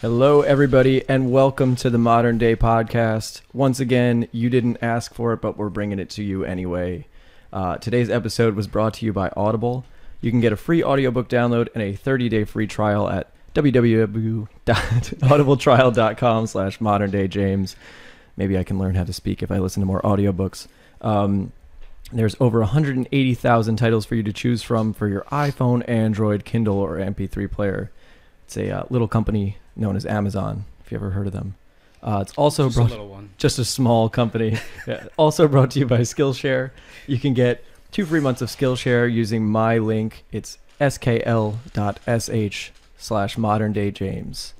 Hello, everybody, and welcome to the Modern Day Podcast. Once again, you didn't ask for it, but we're bringing it to you anyway. Uh, today's episode was brought to you by Audible. You can get a free audiobook download and a 30-day free trial at www.audibletrial.com slash modern day james maybe i can learn how to speak if i listen to more audiobooks um, there's over 180,000 titles for you to choose from for your iphone android kindle or mp3 player it's a uh, little company known as amazon if you ever heard of them uh, it's also Just a brought one. just a small company. Yeah. Also brought to you by Skillshare. You can get two free months of Skillshare using my link. It's skl.sh slash modern day James.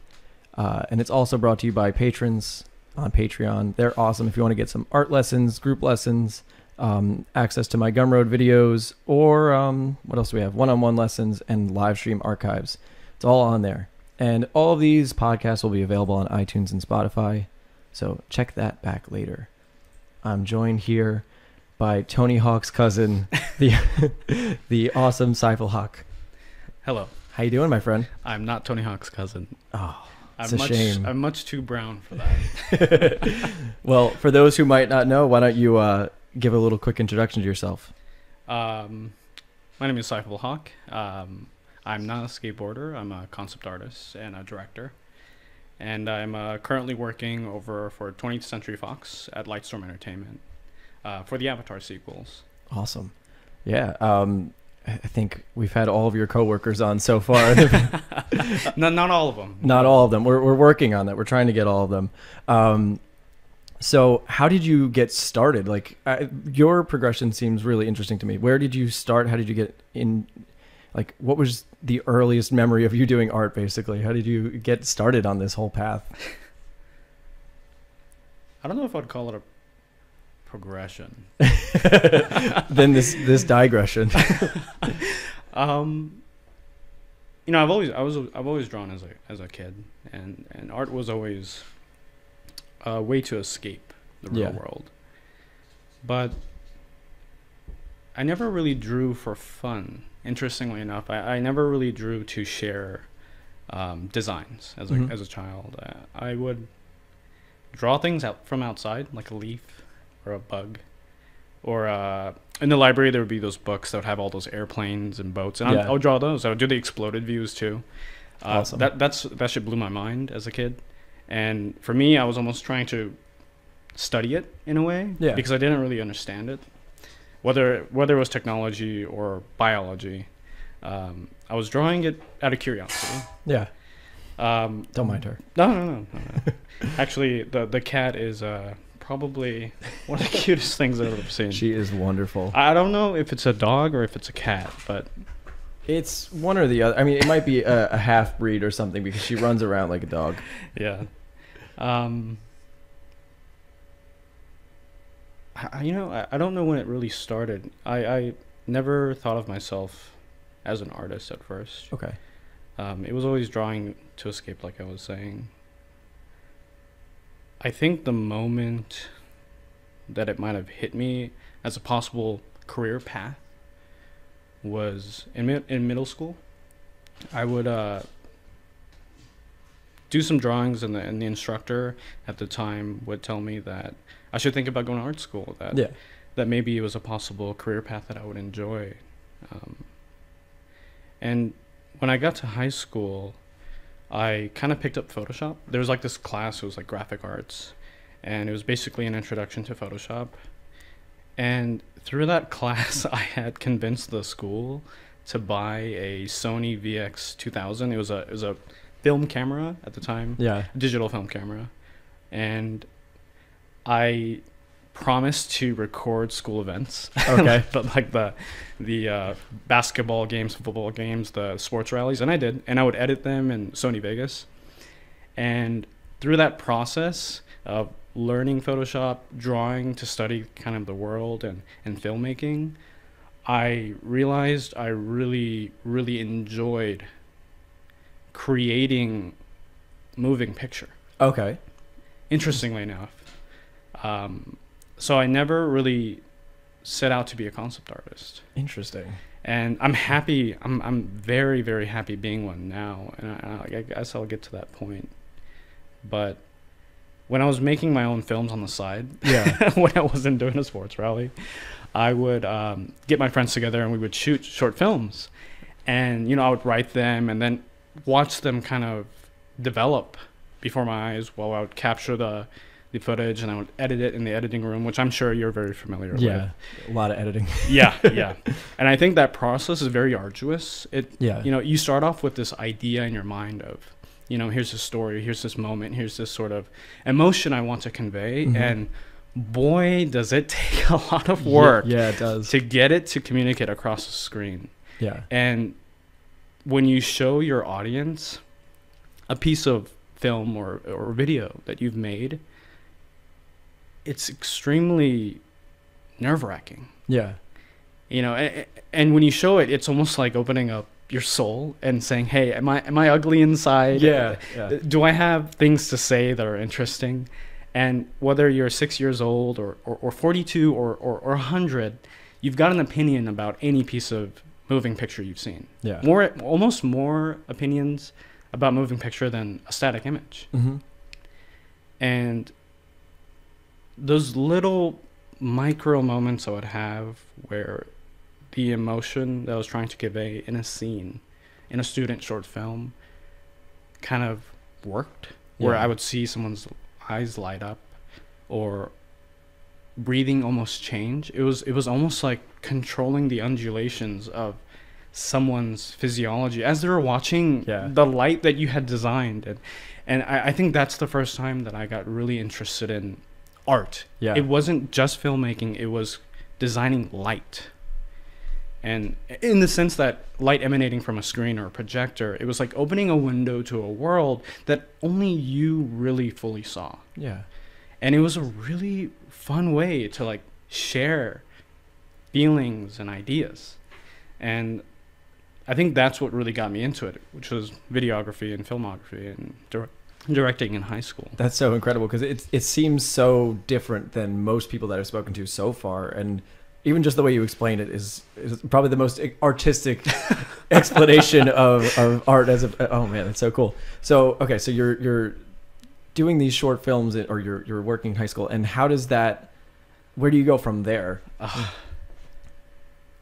Uh, and it's also brought to you by patrons on Patreon. They're awesome if you want to get some art lessons, group lessons, um, access to my Gumroad videos, or um, what else do we have? One on one lessons and live stream archives. It's all on there. And all of these podcasts will be available on iTunes and Spotify. So check that back later. I'm joined here by Tony Hawk's cousin, the the awesome Saiful Haque. Hello. How you doing, my friend? I'm not Tony Hawk's cousin. Oh, I'm It's a much shame. I'm much too brown for that. well, for those who might not know, why don't you uh, give a little quick introduction to yourself? um, my name is Saiful Haque. Um, I'm not a skateboarder. I'm a concept artist and a director. And I'm uh, currently working over for 20th Century Fox at Lightstorm Entertainment uh, for the Avatar sequels. Awesome. Yeah. Um, I think we've had all of your coworkers on so far. not, not all of them. Not all of them. We're, we're working on that. We're trying to get all of them. Um, so, how did you get started? Like, I, your progression seems really interesting to me. Where did you start? How did you get in? Like, what was the earliest memory of you doing art, basically? How did you get started on this whole path? I don't know if I'd call it a progression. then this this digression. Um, you know, I've always I was I've always drawn as a as a kid, and and art was always a way to escape the real Yeah. world. But I never really drew for fun. Interestingly enough, I, I never really drew to share um, designs as a Mhm. as a child. Uh, I would draw things out from outside, like a leaf or a bug, or uh, in the library there would be those books that would have all those airplanes and boats, and Yeah. I would draw those. I would do the exploded views too. Uh, Awesome. That that's that shit blew my mind as a kid, and for me, I was almost trying to study it in a way Yeah. because I didn't really understand it, whether whether it was technology or biology. Um, I was drawing it out of curiosity. yeah. Um, Don't mind her. no, no, no, no. no. Actually, the the cat is uh, probably one of the cutest things I've ever seen. She is wonderful. I don't know if it's a dog or if it's a cat, but It's one or the other. I mean, it might be a, a half breed or something because she runs around like a dog. yeah. Um, I, you know, I, I don't know when it really started. I, I never thought of myself as an artist at first. Okay. Um, it was always drawing to escape, like I was saying. I think the moment that it might have hit me as a possible career path was in mid- in middle school. I would uh, do some drawings, and the and the instructor at the time would tell me that I should think about going to art school. That Yeah. that maybe it was a possible career path that I would enjoy. Um, and when I got to high school, I kind of picked up Photoshop. There was like this class, it was like graphic arts, and it was basically an introduction to Photoshop. And through that class, I had convinced the school to buy a Sony VX 2000. It was a it was a film camera at the time Yeah. digital film camera and i promised to record school events Okay. but like the the uh, basketball games football games the sports rallies and i did and i would edit them in sony vegas and through that process of learning photoshop drawing to study kind of the world and and filmmaking i realized i really really enjoyed creating moving picture Okay. interestingly enough. Um, so I never really set out to be a concept artist, Interesting. and I'm happy. I'm I'm very very happy being one now, and I, I guess I'll get to that point. but when I was making my own films on the side, Yeah. when I wasn't doing a sports rally, I would um, get my friends together and we would shoot short films, and you know I would write them and then watch them kind of develop before my eyes while I would capture the the footage and I would edit it in the editing room, which I'm sure you're very familiar with. Yeah. A lot of editing. yeah, yeah. And I think that process is very arduous. It Yeah. you know, you start off with this idea in your mind of, you know, here's this story, here's this moment, here's this sort of emotion I want to convey, Mhm. and boy, does it take a lot of work Yeah, it does. to get it to communicate across the screen. Yeah. And when you show your audience a piece of film or, or video that you've made, it's extremely nerve wracking Yeah. you know and, and when you show it it's almost like opening up your soul and saying hey am i am i ugly inside Yeah. Yeah. do i have things to say that are interesting and whether you're six years old or, or, or 42 or, or, or 100 you've got an opinion about any piece of moving picture you've seen Yeah. more almost more opinions about moving picture than a static image Mm-hmm. and those little micro moments I would have where the emotion that I was trying to convey in a scene, in a student short film, kind of worked. Where I would see someone's eyes light up or breathing almost change. It was it was almost like controlling the undulations of someone's physiology as they were watching Yeah. the light that you had designed and and I, I think that's the first time that I got really interested in art. Yeah. It wasn't just filmmaking, it was designing light. And in the sense that light emanating from a screen or a projector, it was like opening a window to a world that only you really fully saw. yeah. And it was a really fun way to like share feelings and ideas. And I think that's what really got me into it, which was videography and filmography and dir- directing in high school. That's so incredible because it it seems so different than most people that I've spoken to so far, and even just the way you explain it is, is probably the most artistic explanation of, of art as a. Oh man, that's so cool. So okay, so you're you're doing these short films, or you're you're working in high school, and how does that? Where do you go from there?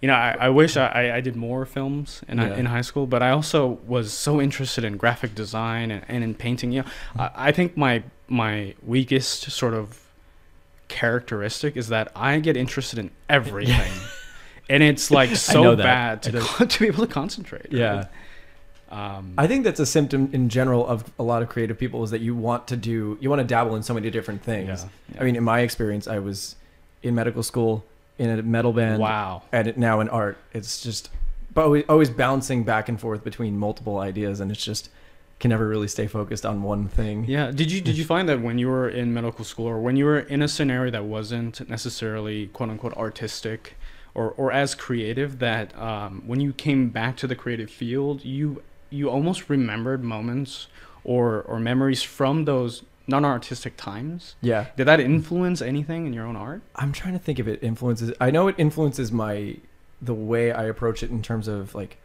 You know, I, I wish I, I did more films in, Yeah. in high school, but I also was so interested in graphic design and, and in painting. You know, I, I think my my weakest sort of characteristic is that I get interested in everything, and it's like so bad to, to be able to concentrate. Yeah. right? Um, I think that's a symptom in general of a lot of creative people is that you want to do you want to dabble in so many different things. yeah, I mean, in my experience, I was in medical school in a metal band, wow. and it- now in art. It's just, but always, always bouncing back and forth between multiple ideas, and it's just can never really stay focused on one thing. Yeah. Did you did you find that when you were in medical school or when you were in a scenario that wasn't necessarily quote unquote artistic or or as creative that um, when you came back to the creative field you you almost remembered moments or or memories from those non-artistic times? Yeah, Did that influence anything in your own art? I'm trying to think if it influences. I know it influences my the way I approach it in terms of like.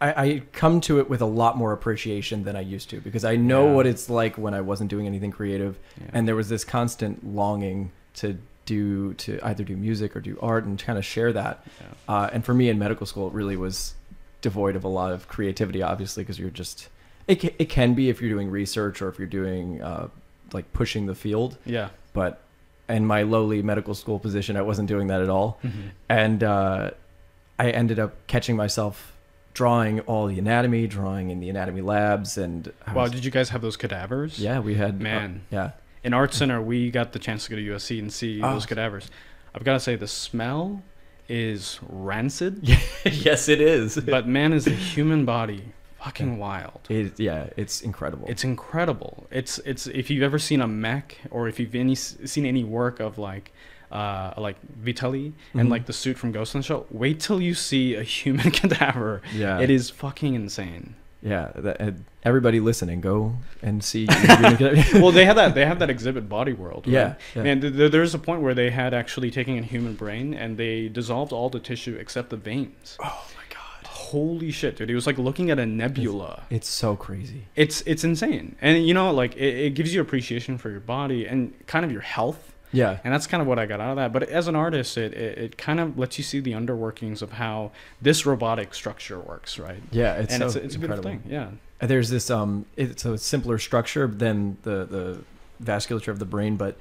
I, I come to it with a lot more appreciation than I used to because I know Yeah. what it's like when I wasn't doing anything creative, Yeah. and there was this constant longing to do to either do music or do art and kind of share that. Yeah. Uh, and for me in medical school, it really was devoid of a lot of creativity, obviously, because you're just it, ca- it can be if you're doing research or if you're doing uh, like pushing the field, yeah. but in my lowly medical school position, I wasn't doing that at all. Mhm. And uh, I ended up catching myself drawing all the anatomy, drawing in the anatomy labs, and I Wow, was- did you guys have those cadavers? yeah, we had uh, Man. yeah, In Art Center, we got the chance to go to USC and see Oh. those cadavers. I've got to say, the smell is rancid, yes, it is. but man, is the human body fucking wild. It, yeah, it's incredible. It's incredible. It's it's if you've ever seen a mech or if you've any seen any work of like uh like Vitelli and Mhm. like the suit from Ghost in the Shell, wait till you see a human cadaver. yeah, It is fucking insane. Yeah, that, uh, everybody listening, go and see. well, they have that they have that exhibit Body World. right? yeah, yeah. And th- th- there's a point where they had actually taken a human brain and they dissolved all the tissue except the veins. oh. Holy shit, dude. It was like looking at a nebula. It's so crazy. It's it's insane, and you know, like it, it gives you appreciation for your body and kind of your health. Yeah. And that's kind of what I got out of that. But as an artist, it, it, it kind of lets you see the underworkings of how this robotic structure works, right? Yeah, it's and so it's, a- it's a beautiful thing. Yeah. Uh, There's this um, it's a simpler structure than the the vasculature of the brain, but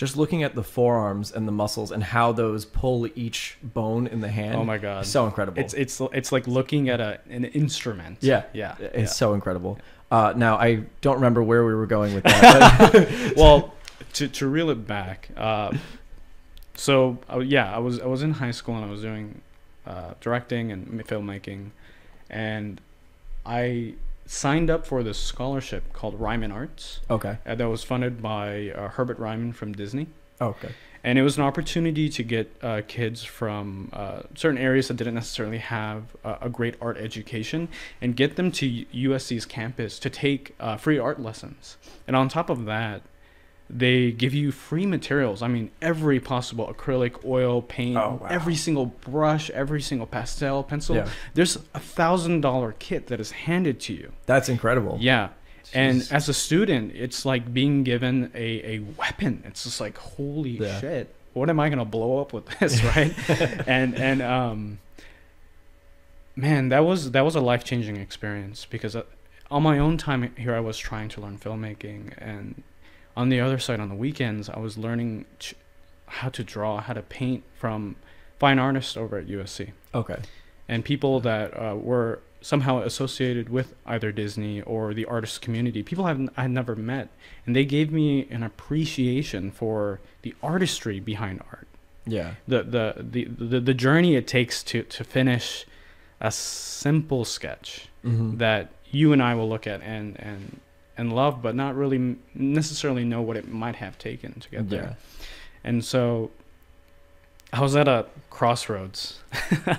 just looking at the forearms and the muscles and how those pull each bone in the hand. Oh my god. so incredible. It's it's it's like looking at a an instrument. yeah, Yeah. it's yeah. so incredible. Uh, now I don't remember where we were going with that. Well, to to reel it back, uh, so uh, yeah, I was I was in high school and I was doing uh, directing and filmmaking, and I signed up for this scholarship called Ryman Arts okay, uh, that was funded by uh, Herbert Ryman from Disney. okay, And it was an opportunity to get uh, kids from uh, certain areas that didn't necessarily have uh, a great art education and get them to USC's campus to take uh, free art lessons. And on top of that, they give you free materials. I mean, every possible acrylic, oil, paint, Oh, wow. every single brush, every single pastel, pencil. yeah, There's a thousand dollar kit that is handed to you. that's incredible. Yeah. And as a student, it's like being given a, a weapon. It's just like, holy Yeah. shit, what am I gonna blow up with this, right? and and um, man, that was that was a life changing experience because uh, on my own time here, I was trying to learn filmmaking, and on the other side, on the weekends, I was learning ch- how to draw, how to paint from fine artists over at USC Okay, and people that uh, were somehow associated with either Disney or the artist community, people I've, I had never met, and they gave me an appreciation for the artistry behind art, yeah, the the the the, the journey it takes to to finish a simple sketch hmm that you and I will look at and and and love, but not really necessarily know what it might have taken to get there. yeah, And so I was at a crossroads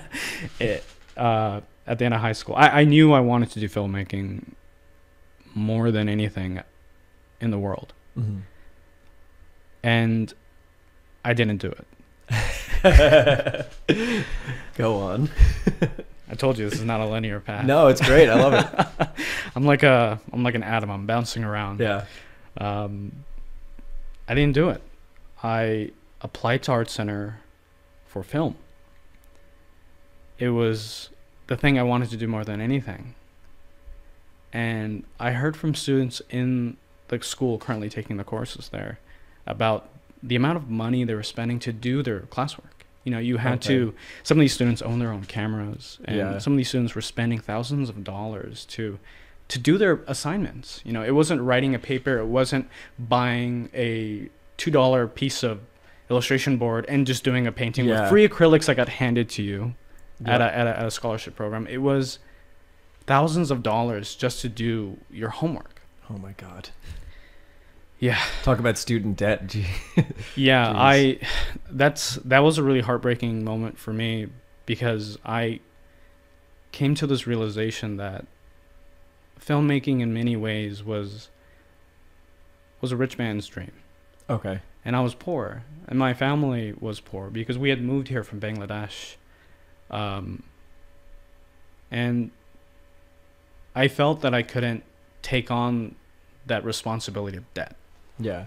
it, uh, at the end of high school. I, I knew I wanted to do filmmaking more than anything in the world. hmm And I didn't do it. Go on. I told you this is not a linear path. No, it's great. I love it. I'm like a I'm like an atom. I'm bouncing around. Yeah. Um, I didn't do it. I applied to Art Center for film. It was the thing I wanted to do more than anything. And I heard from students in the school currently taking the courses there about the amount of money they were spending to do their classwork. You know, you had to, some of these students own their own cameras, and Yeah. some of these students were spending thousands of dollars to to do their assignments. You know, it wasn't writing a paper, it wasn't buying a two dollar piece of illustration board and just doing a painting Yeah. with free acrylics that got handed to you at, a, at, a, at a scholarship program. It was thousands of dollars just to do your homework. Oh my god. Yeah. Talk about student debt. Yeah. I that's that was a really heartbreaking moment for me because I came to this realization that filmmaking in many ways was was a rich man's dream. Okay. And I was poor, and my family was poor because we had moved here from Bangladesh. Um, and I felt that I couldn't take on that responsibility of debt Yeah.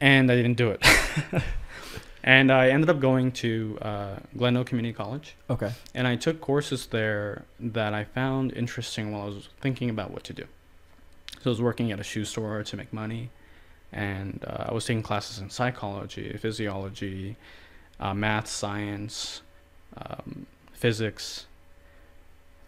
and I didn't do it. and I ended up going to uh, Glendale Community College, Okay. and I took courses there that I found interesting while I was thinking about what to do. So I was working at a shoe store to make money, and uh, I was taking classes in psychology, physiology, uh, math, science, um, physics.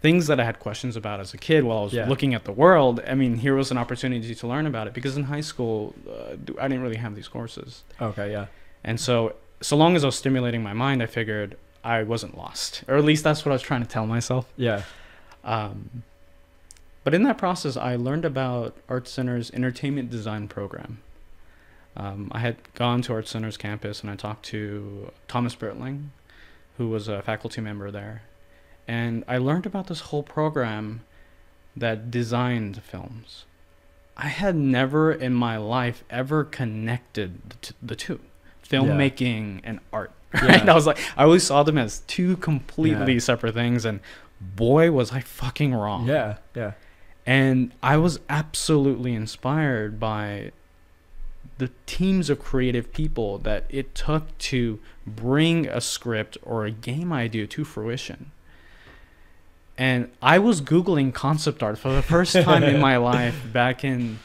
Things that I had questions about as a kid while I was Yeah. looking at the world. I mean, here was an opportunity to learn about it because in high school, uh, I didn't really have these courses. Okay. Yeah. And so, so long as I was stimulating my mind, I figured I wasn't lost, or at least that's what I was trying to tell myself. Yeah. Um, but in that process, I learned about Art Center's entertainment design program. Um, I had gone to Art Center's campus and I talked to Thomas Bertling, who was a faculty member there. And I learned about this whole program that designed films. I had never in my life ever connected the, t- the two filmmaking and art. right? Yeah. I was like, I always saw them as two completely Yeah. separate things, and boy, was I fucking wrong. Yeah, yeah, And I was absolutely inspired by the teams of creative people that it took to bring a script or a game idea to fruition. And I was Googling concept art for the first time in my life back in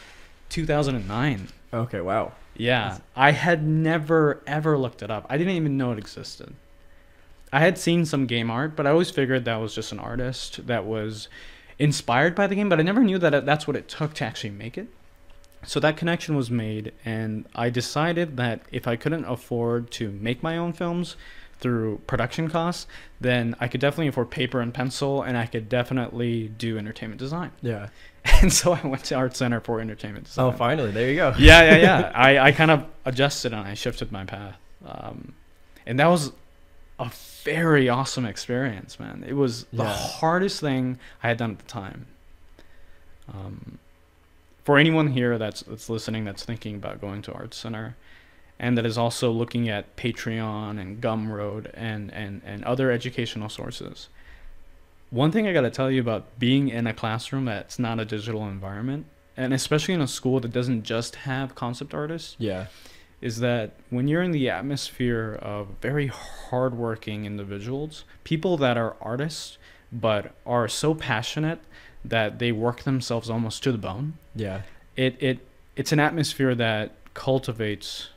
2009. Okay, wow. Yeah, I had never ever looked it up. I didn't even know it existed. I had seen some game art, but I always figured that was just an artist that was inspired by the game, but I never knew that that's what it took to actually make it. So that connection was made, and I decided that if I couldn't afford to make my own films through production costs, then I could definitely afford paper and pencil, and I could definitely do entertainment design. Yeah. And so I went to Art Center for entertainment design Oh, finally, there you go. yeah, yeah, yeah. I, I kind of adjusted and I shifted my path. Um, and that was a very awesome experience, man. It was the Yeah. hardest thing I had done at the time. Um, for anyone here that's that's listening that's thinking about going to Art Center and that is also looking at Patreon and Gumroad and, and, and other educational sources. One thing I got to tell you about being in a classroom that's not a digital environment, and especially in a school that doesn't just have concept artists, Yeah. is that when you're in the atmosphere of very hardworking individuals, people that are artists but are so passionate that they work themselves almost to the bone, Yeah. it, it it's an atmosphere that cultivates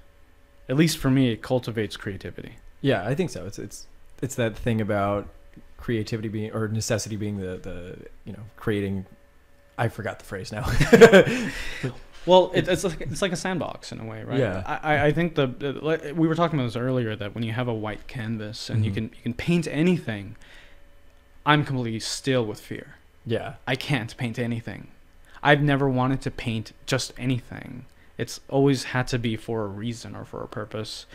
at least for me it cultivates creativity. Yeah, I think so. It's it's it's that thing about creativity being or necessity being the the you know creating. I forgot the phrase now. Well, it, it's like it's like a sandbox in a way, right? Yeah. I, I- think the, we were talking about this earlier that when you have a white canvas and you Mhm. can you can paint anything, I'm completely still with fear. yeah. I can't paint anything. I've never wanted to paint just anything. It's always had to be for a reason or for a purpose,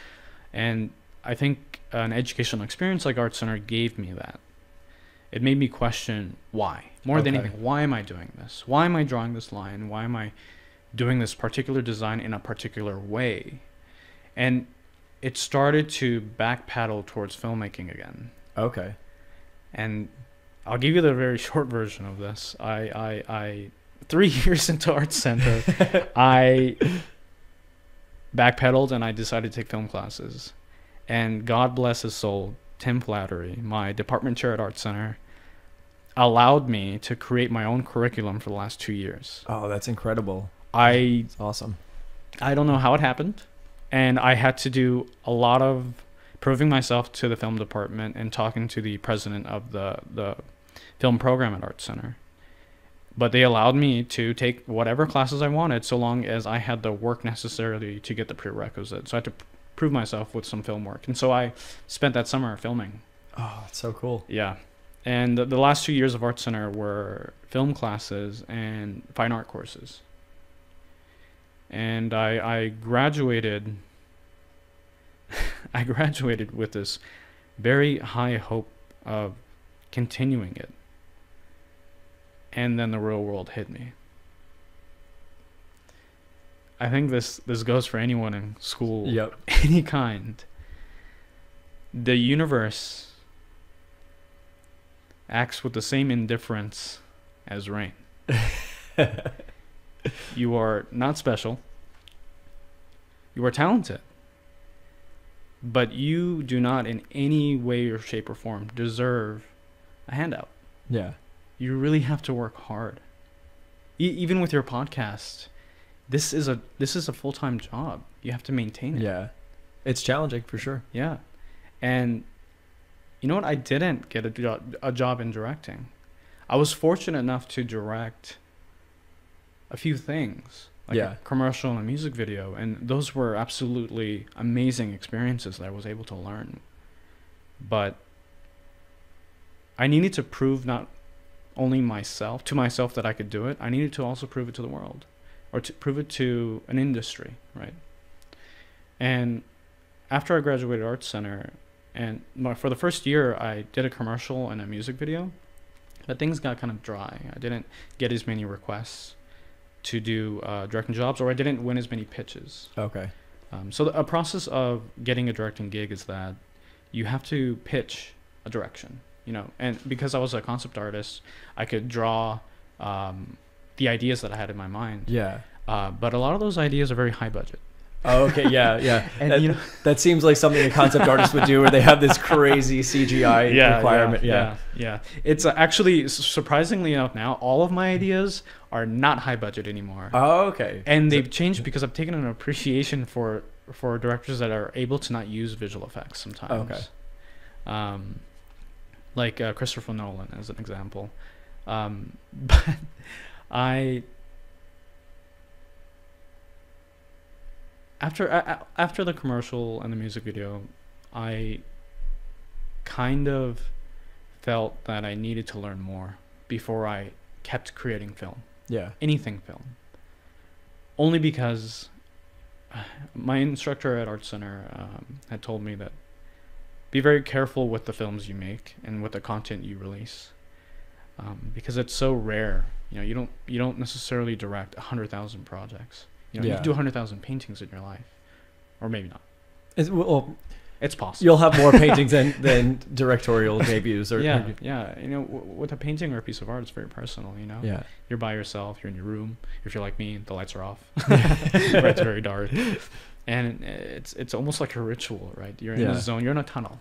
and I think an educational experience like Art Center gave me that. It made me question why more than anything. Why am I doing this? Why am I drawing this line? Why am I doing this particular design in a particular way? And it started to backpedal towards filmmaking again. Okay. And I'll give you the very short version of this. I, I, I three years into Art Center, I backpedaled and I decided to take film classes. And God bless his soul, Tim Flattery, my department chair at Art Center, allowed me to create my own curriculum for the last two years. Oh, that's incredible. I It's awesome. I don't know how it happened, and I had to do a lot of proving myself to the film department and talking to the president of the the film program at Art Center. But they allowed me to take whatever classes I wanted, so long as I had the work necessarily to get the prerequisite. So I had to prove myself with some film work, and so I spent that summer filming. Oh, it's so cool. Yeah. And the, the last two years of Art Center were film classes and fine art courses. And I, I graduated I graduated with this very high hope of continuing it. And then the real world hit me. I think this this goes for anyone in school Yep. any kind. The universe acts with the same indifference as rain. you are not special. You are talented. But you do not, in any way or shape or form, deserve a handout. Yeah. You really have to work hard. E- even with your podcast, this is a this is a full time job. You have to maintain it. Yeah. It's challenging for sure. Yeah. And you know what? I didn't get a job, a job in directing. I was fortunate enough to direct a few things, like Yeah. a commercial and a music video, and those were absolutely amazing experiences that I was able to learn. But I needed to prove not only myself to myself that I could do it. I needed to also prove it to the world, or to prove it to an industry, right? And after I graduated Art Center, and for the first year, I did a commercial and a music video, but things got kind of dry. I didn't get as many requests to do uh, directing jobs, or I didn't win as many pitches. Okay. Um, so the, a process of getting a directing gig is that you have to pitch a direction, you know. And because I was a concept artist, I could draw um, the ideas that I had in my mind. Yeah. Uh, but a lot of those ideas are very high budget. Oh, okay. Yeah. Yeah. And that, you know, that seems like something a concept artist would do, where they have this crazy CGI requirement. Yeah. yeah, yeah. It's uh, actually surprisingly enough now, all of my ideas are not high budget anymore, Oh, okay. and So- they've changed because I've taken an appreciation for for directors that are able to not use visual effects sometimes. Okay. Um, like uh, Christopher Nolan as an example. Um, but I after after the commercial and the music video, I kind of felt that I needed to learn more before I kept creating film, Yeah. anything film. Only because uh, my instructor at Art Center um, had told me that be very careful with the films you make and with the content you release, um, because it's so rare. You know, you don't you don't necessarily direct a hundred thousand projects. You know, you Yeah. can do a hundred thousand paintings in your life, or maybe not. Is, well, It's possible. you'll have more paintings than, than directorial debuts. Or, yeah, yeah. You know, w- with a painting or a piece of art, it's very personal. You know, Yeah. you're by yourself. You're in your room. If you're like me, the lights are off. or it's very dark, and it's it's almost like a ritual, right? You're in Yeah. a zone. You're in a tunnel,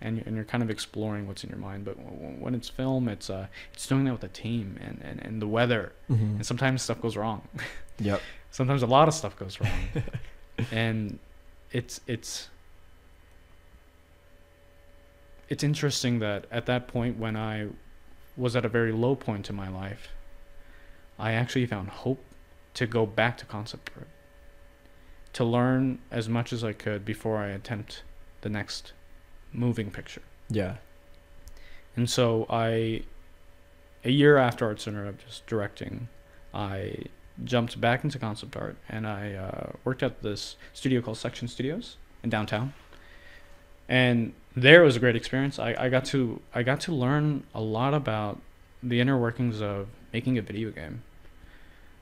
and you're, and you're kind of exploring what's in your mind. But when it's film, it's uh it's doing that with the team and and, and the weather. Mhm. And sometimes stuff goes wrong. Yep. sometimes a lot of stuff goes wrong and it's it's it's interesting that at that point when i was at a very low point in my life i actually found hope to go back to concept art to learn as much as i could before i attempt the next moving picture Yeah. and so I, a year after Art Center of just directing, I jumped back into concept art and I uh, worked at this studio called Section Studios in downtown. And there was a great experience. I, I got to I got to learn a lot about the inner workings of making a video game.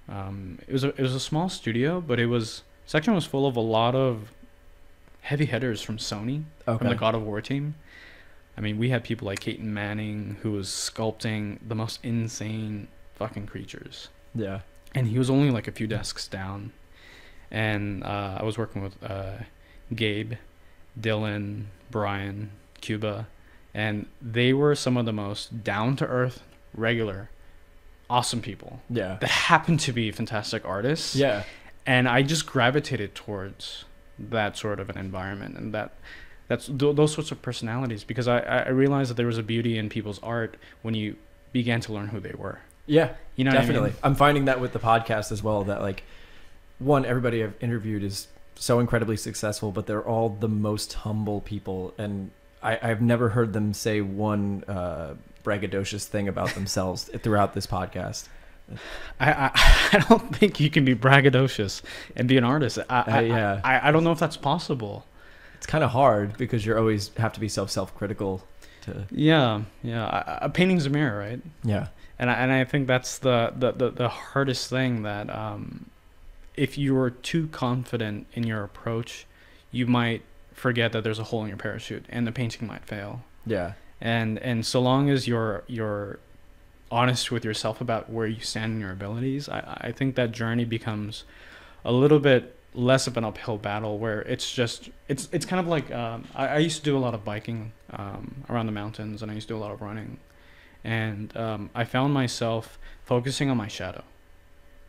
Um, it was a, it was a small studio, but it was Section was full of a lot of heavy hitters from Sony Okay. from the God of War team. I mean, we had people like Caton Manning who was sculpting the most insane fucking creatures, yeah. and he was only like a few desks down. And uh, I was working with uh, Gabe, Dylan, Brian, Cuba, and they were some of the most down to earth, regular, awesome people Yeah. that happened to be fantastic artists Yeah. And I just gravitated towards that sort of an environment and that that's th- those sorts of personalities because I I realized that there was a beauty in people's art when you began to learn who they were. Yeah. You know, what I mean? Definitely. I'm finding that with the podcast as well. That like, one, everybody I've interviewed is so incredibly successful, but they're all the most humble people, and I, I've never heard them say one uh, braggadocious thing about themselves throughout this podcast. I, I I don't think you can be braggadocious and be an artist. I, I, Uh, yeah. I, I don't know if that's possible. It's kind of hard because you're always have to be self self critical. To Yeah, yeah. A, a painting's a mirror, right? yeah, and I, and I think that's the, the, the, the hardest thing that um, if you are too confident in your approach, you might forget that there's a hole in your parachute and the painting might fail. yeah, And and so long as you're you're honest with yourself about where you stand in your abilities, I, I think that journey becomes a little bit less of an uphill battle where it's just it's it's kind of like um, I, I used to do a lot of biking um, around the mountains and I used to do a lot of running. And um, I found myself focusing on my shadow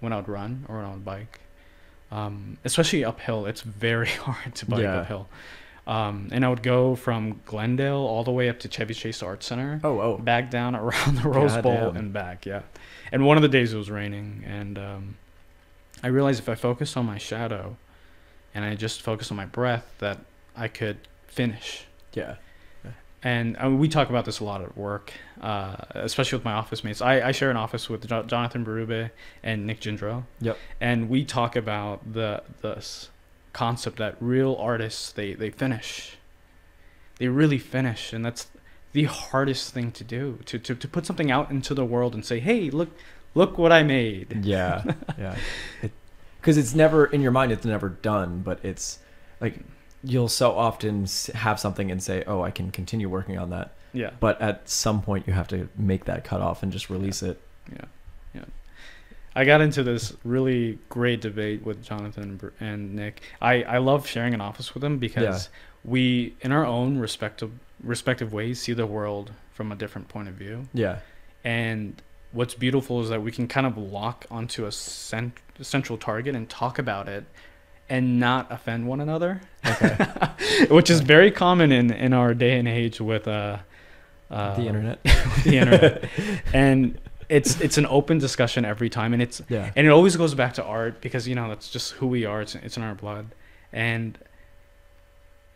when I would run or when I would bike. Um, especially uphill it's very hard to bike Yeah. uphill um, and I would go from Glendale all the way up to Chevy Chase Art Center oh oh, back down around the Rose Bowl Goddamn. and back. Yeah, and one of the days it was raining, and um, I realized if I focused on my shadow, and I just focused on my breath, that I could finish. yeah, And I mean, we talk about this a lot at work, uh, especially with my office mates. I, I share an office with jo- Jonathan Berube and Nick Gindraux. Yep. And we talk about the this concept that real artists they they finish. They really finish, and that's the hardest thing to do to, to, to put something out into the world and say, hey, look look what I made. yeah, yeah. Because it's never in your mind. It's never done, but it's like you'll so often have something and say, "Oh, I can continue working on that." Yeah. But at some point, you have to make that cut off and just release it. Yeah, yeah. I got into this really great debate with Jonathan and Nick. I, I love sharing an office with them because we, in our own respective respective ways, see the world from a different point of view. Yeah. And what's beautiful is that we can kind of lock onto a cent- central target and talk about it, and not offend one another, Okay. which is very common in in our day and age with uh, uh the internet. the internet and it's it's an open discussion every time and it's Yeah. and it always goes back to art because you know that's just who we are. It's, it's in our blood. And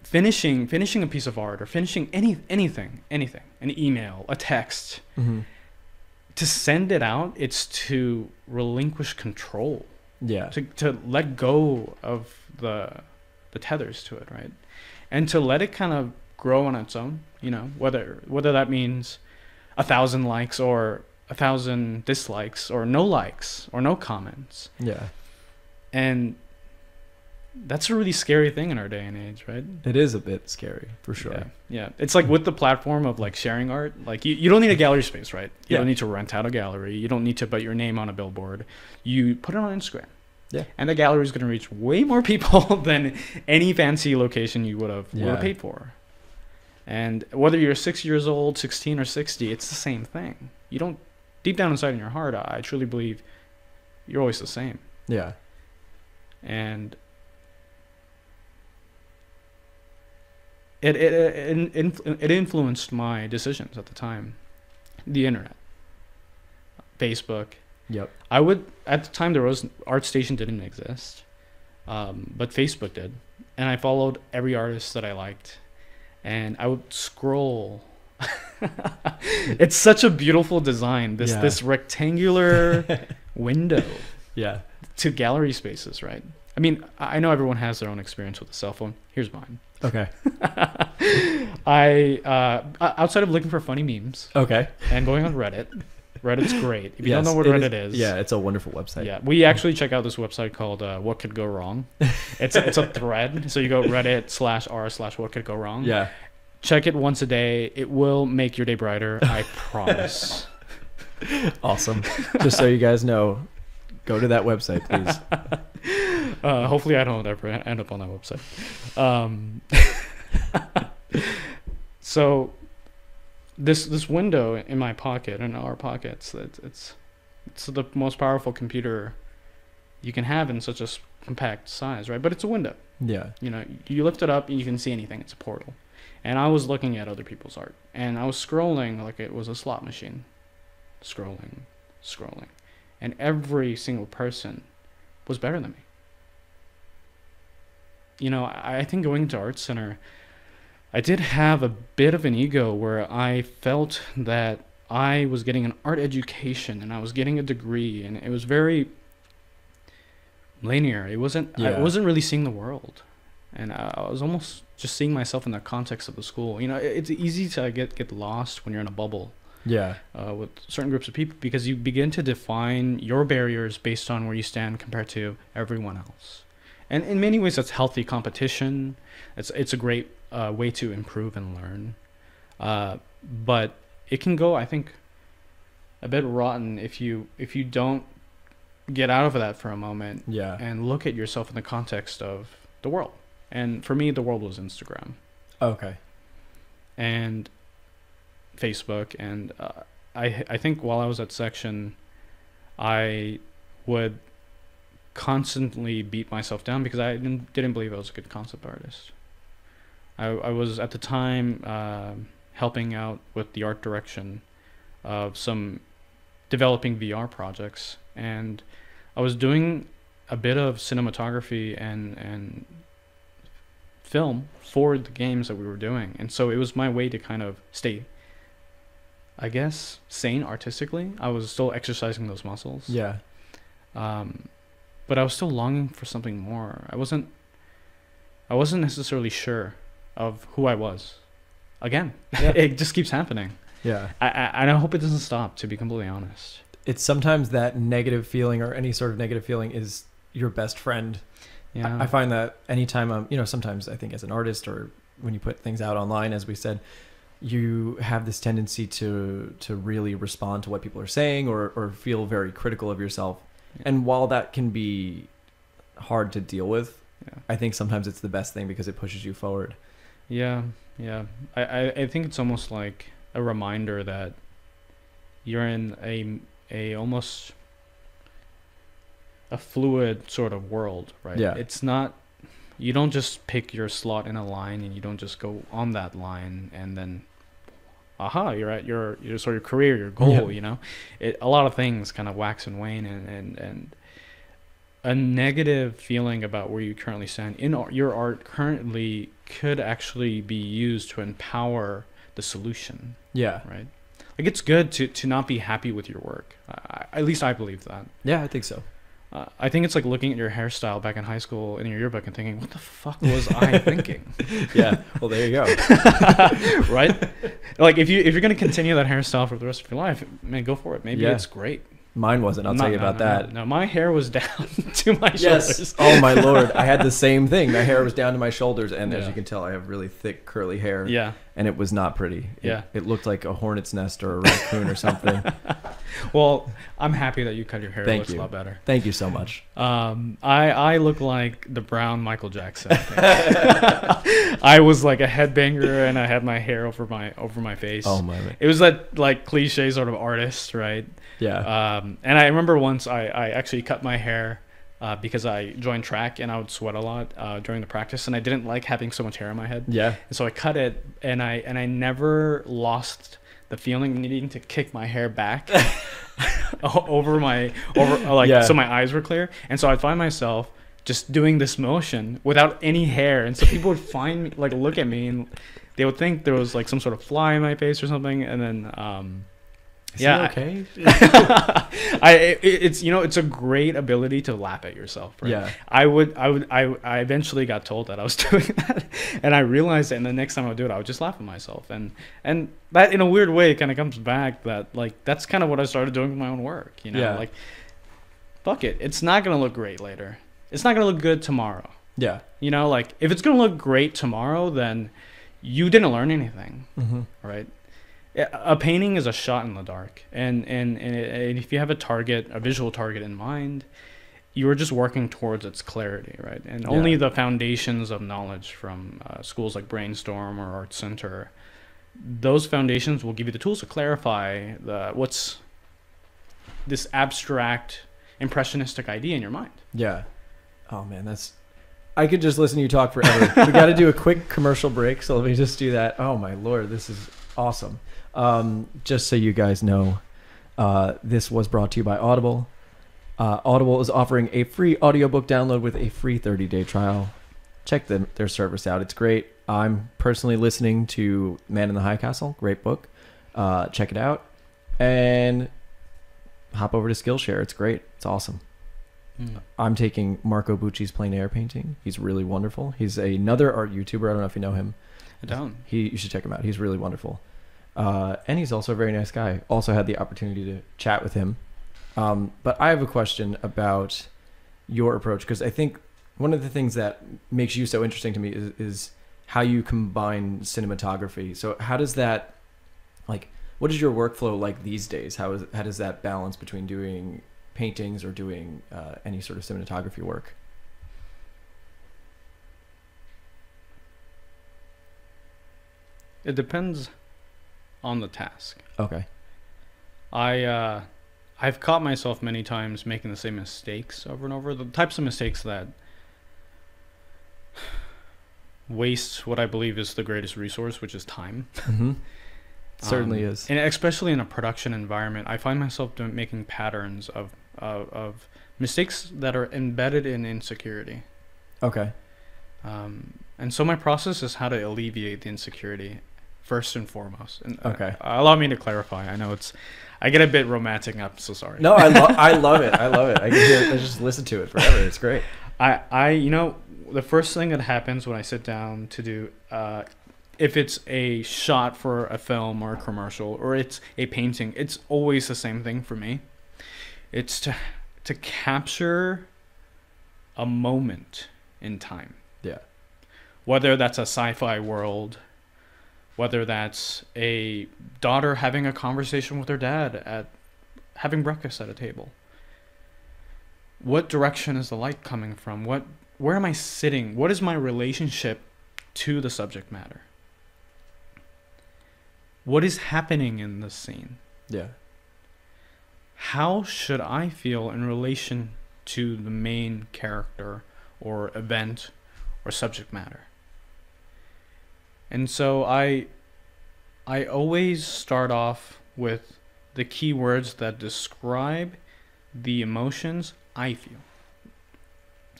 finishing finishing a piece of art or finishing any anything anything an email a text hmm to send it out it's to relinquish control. Yeah. to, to let go of the the tethers to it right? And to let it kind of grow on its own you know whether whether that means a thousand likes or a thousand dislikes or no likes or no comments. Yeah. and that's a really scary thing in our day and age right? It is a bit scary for sure. yeah, yeah. It's like with the platform of like sharing art like you, you don't need a gallery space right? You Yeah. don't need to rent out a gallery. You don't need to put your name on a billboard. You put it on instagram. Yeah. and the gallery is going to reach way more people than any fancy location you would have would have paid for. And whether you're six years old 16 or 60 it's the same thing. You don't deep down inside in your heart i, truly believe you're always the same Yeah. and it it it, it influenced my decisions at the time. The internet, Facebook. Yep. I would at the time there was ArtStation didn't exist, um, but Facebook did, and I followed every artist that I liked, and I would scroll. it's such a beautiful design. This Yeah. this rectangular window Yeah. to gallery spaces, right? I mean, I know everyone has their own experience with a cell phone. Here's mine. Okay. I uh, outside of looking for funny memes Okay. and going on Reddit. Reddit's great. If you Yes, don't know what it Reddit is, Yeah, it's a wonderful website. yeah, we actually check out this website called uh, "What Could Go Wrong." It's a, it's a thread, so you go Reddit slash r slash What Could Go Wrong. Yeah. Check it once a day. It will make your day brighter. I promise. Awesome. Just so you guys know, go to that website, please. Uh, hopefully, I don't ever end up on that website. Um, so, this this window in my pocket, in our pockets, it's it's it's the most powerful computer you can have in such a compact size, right? But it's a window. Yeah. You know, you lift it up and you can see anything. It's a portal. And I was looking at other people's art, and I was scrolling like it was a slot machine, scrolling, scrolling, and every single person was better than me. You know, I, think going to art center, I did have a bit of an ego where I felt that I was getting an art education and I was getting a degree, and it was very linear. It wasn't. I wasn't really seeing the world, and I, I was almost just seeing myself in the context of the school. You know, it's easy to get get lost when you're in a bubble Yeah. uh, with certain groups of people because you begin to define your barriers based on where you stand compared to everyone else. And in many ways, that's healthy competition. It's it's a great uh, way to improve and learn, uh, but it can go, I think, a bit rotten if you if you don't get out of that for a moment Yeah. and look at yourself in the context of the world. And for me, the world was Instagram Okay. and Facebook, and uh, I I think while I was at section, I would constantly beat myself down because I didn't, didn't believe I was a good concept artist. I I was at the time um helping out with the art direction of some developing VR projects, and I was doing a bit of cinematography and and film for the games that we were doing. And so it was my way to kind of stay, I guess, sane artistically. I was still exercising those muscles. Yeah. Um, but I was still longing for something more. I wasn't, I wasn't necessarily sure of who I was. Again, Yeah. it just keeps happening. Yeah. I, I, and I hope it doesn't stop, to be completely honest. It's sometimes that negative feeling or any sort of negative feeling is your best friend Yeah. I, I find that anytime I'm, you know, sometimes I think as an artist or when you put things out online, as we said, you have this tendency to to really respond to what people are saying or or feel very critical of yourself. Yeah. And while that can be hard to deal with, yeah. I think sometimes it's the best thing because it pushes you forward. Yeah, yeah. I, I, I think it's almost like a reminder that you're in a a almost a fluid sort of world, right? Yeah. It's not you don't just pick your slot in a line and you don't just go on that line and then aha, you're at your your sort of career, your goal, Yeah. you know? It a lot of things kind of wax and wane and and, and a negative feeling about where you currently stand in your art currently could actually be used to empower the solution, Yeah. right? Like it's good to, to not be happy with your work. I, at least I believe that. Yeah, I think so. Uh, I think it's like looking at your hairstyle back in high school in your yearbook and thinking, "What the fuck was I thinking?" Yeah. Well, there you go. right? Like if you if you're gonna continue that hairstyle for the rest of your life, man, go for it. Maybe Yeah. it's great. Mine wasn't. I'll No, tell you no, about no, that. No, my hair was down to my shoulders. oh my lord! I had the same thing. My hair was down to my shoulders, and as you can tell, I have really thick curly hair. Yeah. and it was not pretty. It, Yeah. it looked like a hornet's nest or a raccoon or something. Well, I'm happy that you cut your hair. Thank it looks you. a lot better. Thank you so much. Um, I I look like the brown Michael Jackson. I. I was like a headbanger, and I had my hair over my over my face. Oh my, It was that like cliche sort of artist, right? Yeah, Um, and I remember once I, I actually cut my hair uh, because I joined track and I would sweat a lot uh, during the practice, and I didn't like having so much hair on my head. yeah, And so I cut it, and I and I never lost the feeling of needing to kick my hair back over my over uh, like Yeah. so my eyes were clear, and so I'd find myself just doing this motion without any hair, and so people would find me like look at me and they would think there was like some sort of fly in my face or something, and then um, Is yeah, okay. I it's you know it's a great ability to laugh at yourself. Right? Yeah, I would I would I I eventually got told that I was doing that, and I realized it. And the next time I would do it, I would just laugh at myself, and and that in a weird way kind of comes back that like that's kind of what I started doing with my own work. You know, Yeah. like fuck it, it's not gonna look great later. It's not gonna look good tomorrow. yeah, You know, like if it's gonna look great tomorrow, then you didn't learn anything hmm right? A painting is a shot in the dark, and and and, it, and if you have a target, a visual target in mind, you are just working towards its clarity, right? And Yeah. only the foundations of knowledge from uh, schools like Brainstorm or Art Center, those foundations will give you the tools to clarify the what's this abstract, impressionistic idea in your mind. yeah. Oh man, that's. I could just listen to you talk forever. we got to do a quick commercial break, so let me just do that. Oh my lord, this is awesome. Um, just so you guys know, uh, this was brought to you by Audible. Uh, Audible is offering a free audiobook download with a free 30 day trial. Check them, their service out. It's great. I'm personally listening to Man in the High Castle. Great book. Uh, check it out. And hop over to Skillshare. It's great. It's awesome. I'm taking Marco Bucci's plein air painting. He's really wonderful. He's another art YouTuber. I don't know if you know him. I don't. He you should check him out. He's really wonderful. Uh, and he's also a very nice guy. Also had the opportunity to chat with him. Um, but I have a question about your approach because I think one of the things that makes you so interesting to me is, is how you combine cinematography. So how does that like what is your workflow like these days? How is how does that balance between doing paintings or doing uh, any sort of cinematography work? It depends on the task. Okay. I uh, I've caught myself many times making the same mistakes over and over. The types of mistakes that waste what I believe is the greatest resource, which is time. Mm-hmm. Certainly Um, is. and especially in a production environment, I find myself doing, making patterns of, of of mistakes that are embedded in insecurity. Okay. Um, and so my process is how to alleviate the insecurity first and foremost. And uh, Okay. allow me to clarify. I know it's I get a bit romantic. I'm so sorry. No, I love I love it. I love it. I can hear I just listen to it forever. It's great. I, I, you know, the first thing that happens when I sit down to do, uh, if it's a shot for a film or a commercial or it's a painting, it's always the same thing for me. It's to to capture a moment in time. Yeah. Whether that's a sci-fi world, whether that's a daughter having a conversation with her dad at having breakfast at a table. What direction is the light coming from? What where am I sitting? What is my relationship to the subject matter? What is happening in this scene? Yeah. How should I feel in relation to the main character or event or subject matter? And so I I always start off with the keywords that describe the emotions I feel.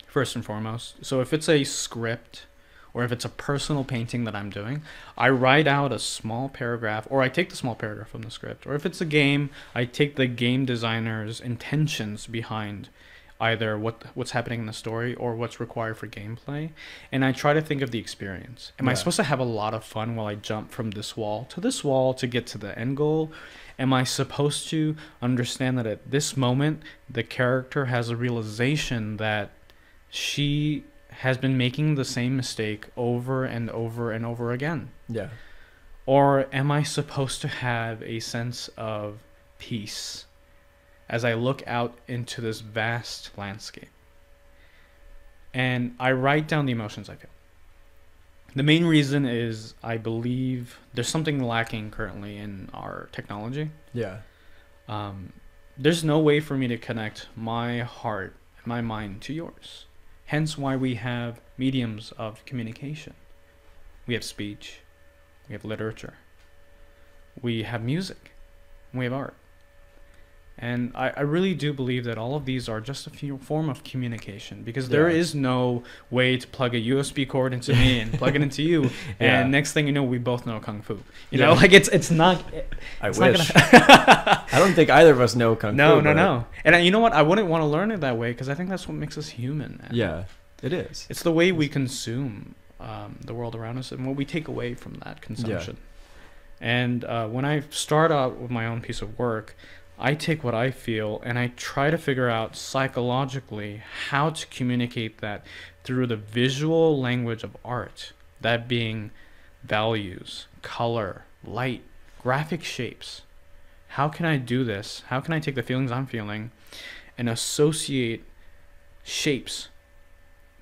First and foremost. So if it's a script or if it's a personal painting that I'm doing, I write out a small paragraph or I take the small paragraph from the script. Or if it's a game, I take the game designer's intentions behind either what what's happening in the story or what's required for gameplay and i try to think of the experience. Am i supposed to have a lot of fun while i jump from this wall to this wall to get to the end goal? Am i supposed to understand that at this moment the character has a realization that she has been making the same mistake over and over and over again? Yeah. or am I supposed to have a sense of peace as I look out into this vast landscape? And I write down the emotions I feel. The main reason is I believe there's something lacking currently in our technology. Yeah. Um, there's no way for me to connect my heart and my mind to yours. Hence, why we have mediums of communication. We have speech, we have literature, we have music, we have art. And I, I really do believe that all of these are just a few form of communication because there Yeah. is no way to plug a USB cord into me and plug it into you, Yeah. and next thing you know, we both know kung fu. You Yeah. know, like it's it's not. I it's not wish. gonna- I don't think either of us know kung no, fu. no, but- no. And I, you know what? I wouldn't want to learn it that way because I think that's what makes us human. man. Yeah, it is. It's the way we consume um, the world around us and what we take away from that consumption. And uh, when I start out with my own piece of work, I take what I feel and I try to figure out psychologically how to communicate that through the visual language of art, that being values, color, light, graphic shapes. How can I do this? How can I take the feelings I'm feeling and associate shapes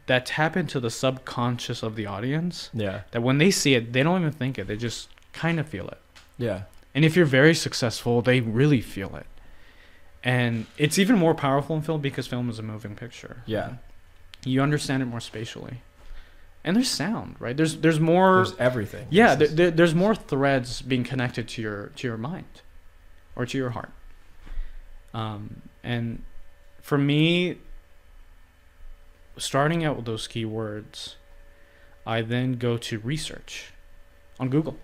that tap into the subconscious of the audience Yeah. that when they see it, they don't even think it, they just kind of feel it. Yeah. And if you're very successful, they really feel it. And it's even more powerful in film because film is a moving picture. Yeah. You understand it more spatially. And there's sound, right? There's there's more There's everything. yeah, there, there, there's more threads being connected to your to your mind or to your heart. Um, and for me, starting out with those keywords, I then go to research on Google.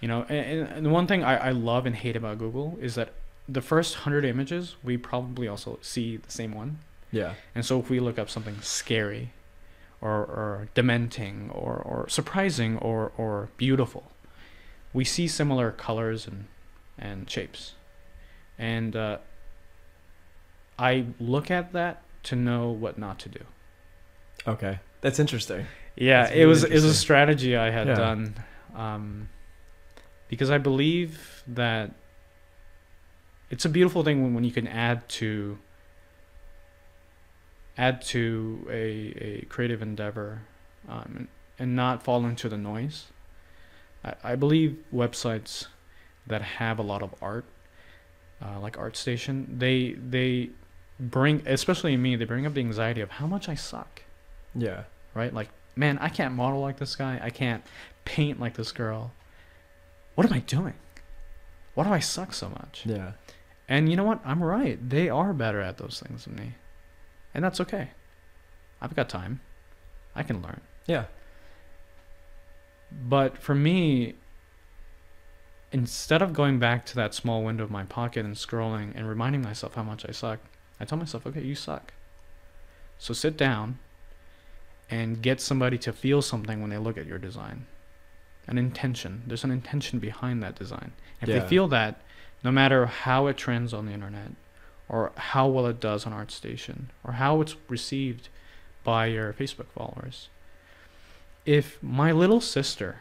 You know, and, and the one thing I, I love and hate about Google is that the first hundred images we probably also see the same one. yeah. And so if we look up something scary or, or dementing or, or surprising or, or beautiful, we see similar colors and, and shapes. And uh, I look at that to know what not to do. Okay. That's interesting. Yeah, That's it was it was a strategy I had Yeah. done, um, because I believe that it's a beautiful thing when, when you can add to add to a, a creative endeavor, um, and, and not fall into the noise. I, I believe websites that have a lot of art, uh, like ArtStation, they they bring, especially me, they bring up the anxiety of how much I suck Yeah. right? Like, man, I can't model like this guy. I can't paint like this girl. What am I doing? Why do I suck so much? Yeah. And you know what? I'm right. They are better at those things than me. And that's okay. I've got time. I can learn. Yeah. But for me, instead of going back to that small window of my pocket and scrolling and reminding myself how much I suck, I tell myself, okay, you suck. So sit down and get somebody to feel something when they look at your design. An intention. There's an intention behind that design. If Yeah. they feel that, no matter how it trends on the internet, or how well it does on ArtStation, or how it's received by your Facebook followers. If my little sister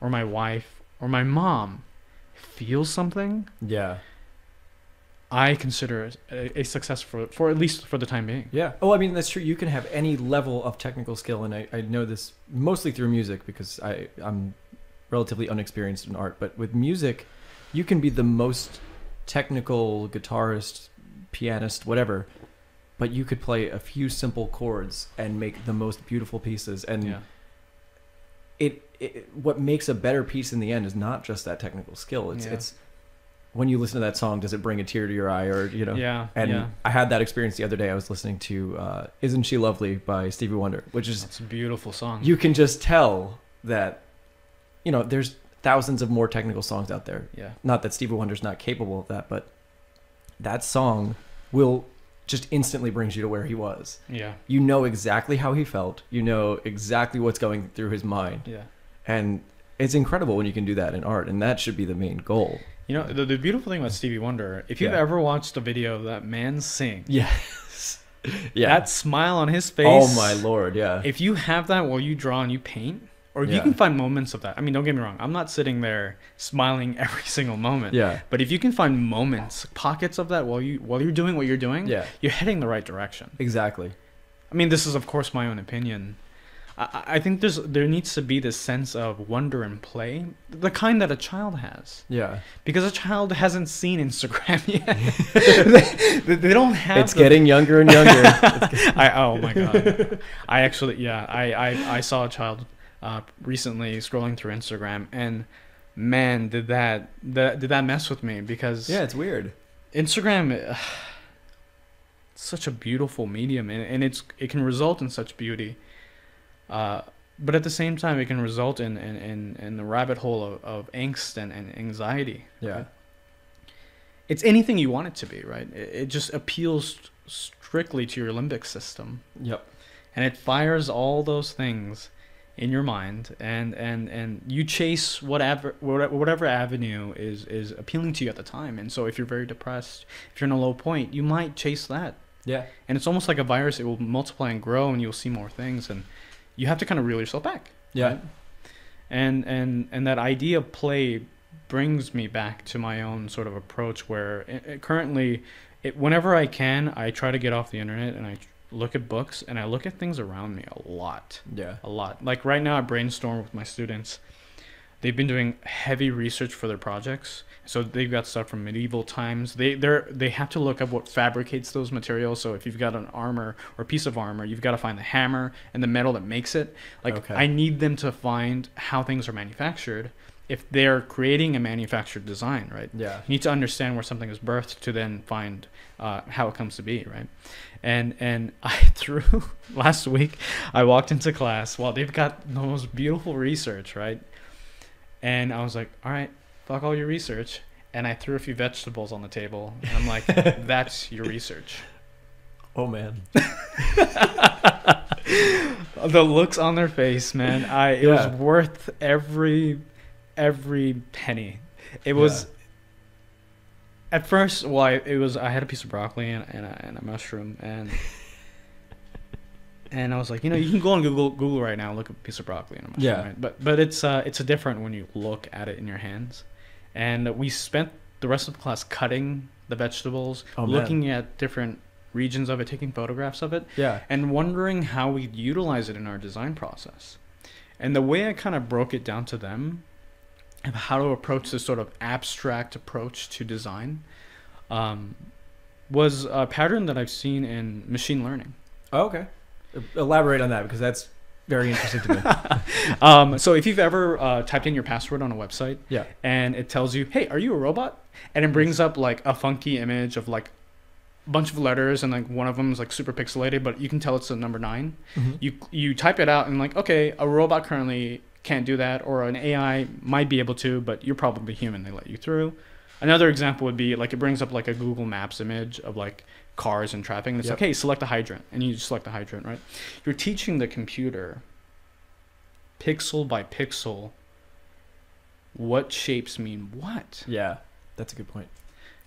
or my wife or my mom feels something, Yeah. I consider a, a success for for at least for the time being. Yeah. Oh, I mean that's true. You can have any level of technical skill, and I, I know this mostly through music because I I'm relatively unexperienced in art. But with music, you can be the most technical guitarist, pianist, whatever. But you could play a few simple chords and make the most beautiful pieces. And Yeah. it, it what makes a better piece in the end is not just that technical skill. It's Yeah. it's when you listen to that song, does it bring a tear to your eye, or you know? Yeah. And yeah. I had that experience the other day. I was listening to uh, "Isn't She Lovely" by Stevie Wonder, which is It's a beautiful song. you can just tell that you know there's thousands of more technical songs out there. yeah. Not that Stevie Wonder's not capable of that, but that song will just instantly brings you to where he was. Yeah. You know exactly how he felt. You know exactly what's going through his mind, Yeah. and it's incredible when you can do that in art. And that should be the main goal. You know, the, the beautiful thing about Stevie Wonder, if you've Yeah. ever watched a video of that man sing, Yes. yeah. that smile on his face. oh my lord. Yeah. If you have that while you draw and you paint, or if you can find moments of that. I mean, don't get me wrong. I'm not sitting there smiling every single moment. yeah. But if you can find moments, pockets of that while you while you're doing what you're doing, Yeah. you're heading the right direction. Exactly. I mean, this is of course my own opinion. I, I think there's there needs to be this sense of wonder and play, the kind that a child has, Yeah. because a child hasn't seen Instagram yet. they, they don't have. It's the- getting younger and younger. I oh my god. I actually yeah I I, I saw a child uh, recently scrolling through Instagram and man did that that did that mess with me because yeah, it's weird. Instagram. Uh, such a beautiful medium and, and it's it can result in such beauty uh, but at the same time it can result in in, in, in the rabbit hole of, of angst and, and anxiety Yeah. it's anything you want it to be right? It, it just appeals strictly to your limbic system. Yep. and it fires all those things in your mind and and and you chase whatever whatever avenue is is appealing to you at the time. And so if you're very depressed if you're in a low point you might chase that. Yeah. and it's almost like a virus. It will multiply and grow and you'll see more things. And you have to kind of reel yourself back Yeah. right? and and and that idea of play brings me back to my own sort of approach where it, it currently it, whenever i can i try to get off the internet and i look at books and i look at things around me a lot Yeah. a lot like right now i brainstorm with my students they've been doing heavy research for their projects so they've got stuff from medieval times they they're they have to look up what fabricates those materials so if you've got an armor or piece of armor you've got to find the hammer and the metal that makes it like Okay. i need them to find how things are manufactured if they're creating a manufactured design right Yeah. you need to understand where something is birthed to then find uh, how it comes to be, right? And and I threw last week. I walked into class while they've got the most beautiful research, right? And I was like, all right, fuck all your research. And I threw a few vegetables on the table. And I'm like, that's your research. Oh man. The looks on their face, man. I it Yeah. was worth every every penny. It was at first. Well, I, it was. I had a piece of broccoli and, and, a, and a mushroom, and and I was like, you know, you can go on Google Google right now, look at a piece of broccoli and a mushroom. Yeah. Right? But but it's uh it's a different when you look at it in your hands, and we spent the rest of the class cutting the vegetables, Oh, man. looking at different regions of it, taking photographs of it Yeah. and wondering how we'd utilize it in our design process. And the way I kind of broke it down to them of how to approach this sort of abstract approach to design um, was a pattern that I've seen in machine learning. Oh, okay. Elaborate on that because that's very interesting to me. Um, so if you've ever uh, typed in your password on a website yeah. and it tells you, "Hey, are you a robot?" and it brings up like a funky image of like a bunch of letters and like one of them is like super pixelated, but you can tell it's a number nine. Mhm. you you type it out and like okay a robot currently can't do that or an ai might be able to but you're probably human they let you through another example would be like it brings up like a google maps image of like cars and traffic and it's Yep. like hey select a hydrant and you select the hydrant right you're teaching the computer pixel by pixel what shapes mean what Yeah. That's a good point.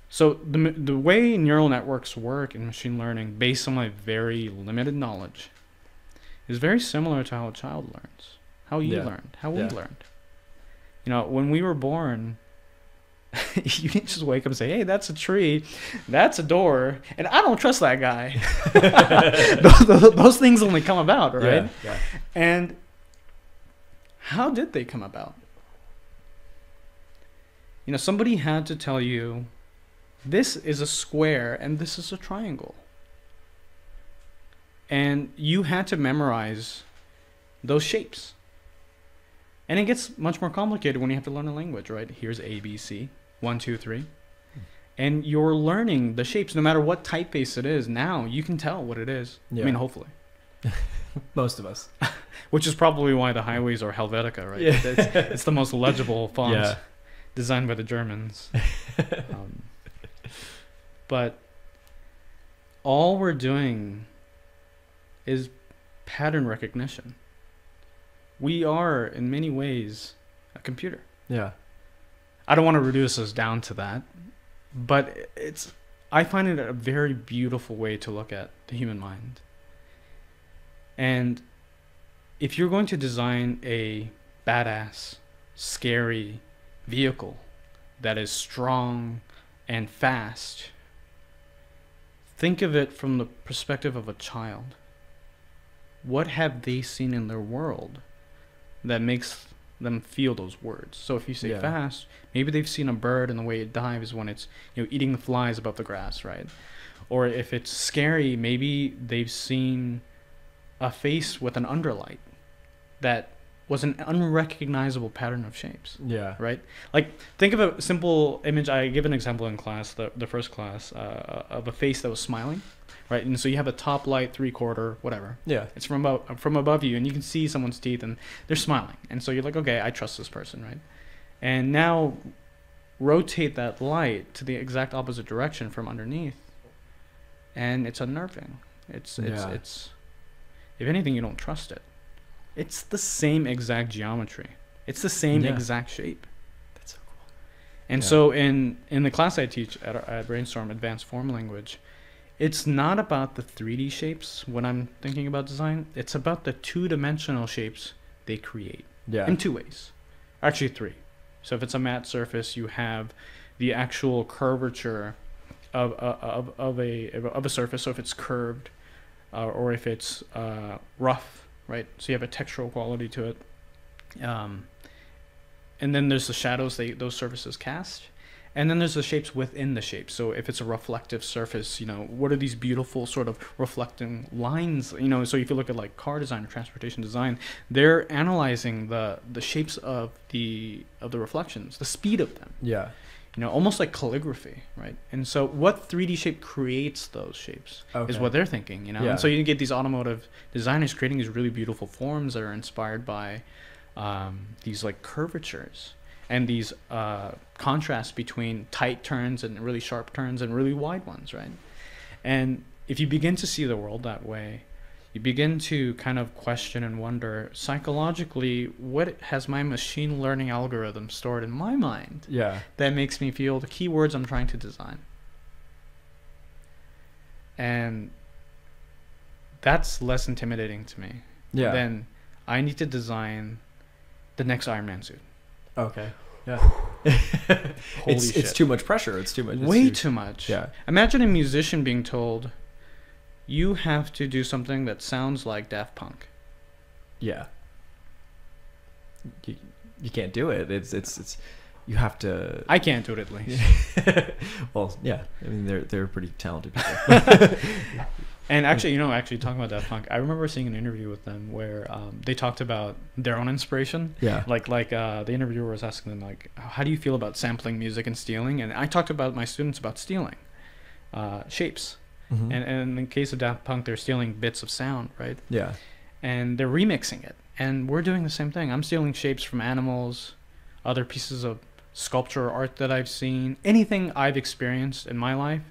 so the the way neural networks work in machine learning, based on my very limited knowledge, is very similar to how a child learns, how you Yeah. learned, how we Yeah. learned. You know, when we were born, you didn't just wake up and say, "Hey, that's a tree, that's a door," and I don't trust that guy. those, those- those things only come about, right? Yeah. And how did they come about? You know, somebody had to tell you this is a square and this is a triangle. And you had to memorize those shapes. And it gets much more complicated when you have to learn a language, right? Here's A, B, C, one, two, three. And you're learning the shapes, no matter what typeface it is. Now you can tell what it is. I mean, hopefully Most of us. which is probably why the highways are Helvetica, right? Yeah. It's, it's the most legible font Yeah. designed by the Germans. um, but all we're doing is pattern recognition. We are, in many ways, a computer. Yeah. I don't want to reduce us down to that, but it's. I find it a very beautiful way to look at the human mind. And if you're going to design a badass, scary vehicle that is strong and fast, think of it from the perspective of a child. What have they seen in their world that makes them feel those words? So if you say Yeah. fast, maybe they've seen a bird and the way it dives when it's you know eating the flies above the grass, right? Or if it's scary, maybe they've seen a face with an underlight that was an unrecognizable pattern of shapes Yeah. right? Like think of a simple image. I give an example in class, the the first class, uh, of a face that was smiling, right? And so you have a top light, three quarter, whatever. Yeah. It's from above, from above you, and you can see someone's teeth, and they're smiling. And so you're like, okay, I trust this person, right? And now rotate that light to the exact opposite direction from underneath, and it's unnerving. It's it's Yeah. it's. If anything, you don't trust it. It's the same exact geometry. It's the same Yeah. exact shape. That's so cool. And Yeah. so in in the class I teach at, at Brainstorm Advanced Form Language, it's not about the 3D shapes when I'm thinking about design. It's about the two-dimensional shapes they create Yeah. in two ways. Actually, three. So if it's a matte surface, you have the actual curvature of of, of, of a of a surface. So if it's curved, uh, or if it's uh, rough, right? So you have a textural quality to it. Um, and then there's the shadows they those surfaces cast. And then there's the shapes within the shape. So if it's a reflective surface, you know, what are these beautiful sort of reflecting lines? You know, so if you look at like car design or transportation design, they're analyzing the the shapes of the of the reflections, the speed of them. Yeah. You know, almost like calligraphy, right? And so what 3D shape creates those shapes Okay. is what they're thinking, you know. Yeah. And so you get these automotive designers creating these really beautiful forms that are inspired by um, these like curvatures and these uh, contrasts between tight turns and really sharp turns and really wide ones, right? And if you begin to see the world that way, you begin to kind of question and wonder psychologically what has my machine learning algorithm stored in my mind Yeah. that makes me feel the keywords I'm trying to design. And that's less intimidating to me Yeah. than I need to design the next Iron Man suit. okay. Yeah. Holy it's shit. it's too much pressure. It's too much. it's Way too much. Yeah. Imagine a musician being told, you have to do something that sounds like Daft Punk. Yeah. You, you can't do it. It's it's it's you have to I can't do it at least. well, yeah. I mean they're they're pretty talented people. And actually, you know, actually talking about Daft Punk, I remember seeing an interview with them where um, they talked about their own inspiration. yeah. like like uh, the interviewer was asking them like how do you feel about sampling music and stealing and i talked about my students about stealing uh, shapes Mhm. and, and in the case of daft punk they're stealing bits of sound right yeah. and they're remixing it and we're doing the same thing i'm stealing shapes from animals other pieces of sculpture or art that i've seen anything i've experienced in my life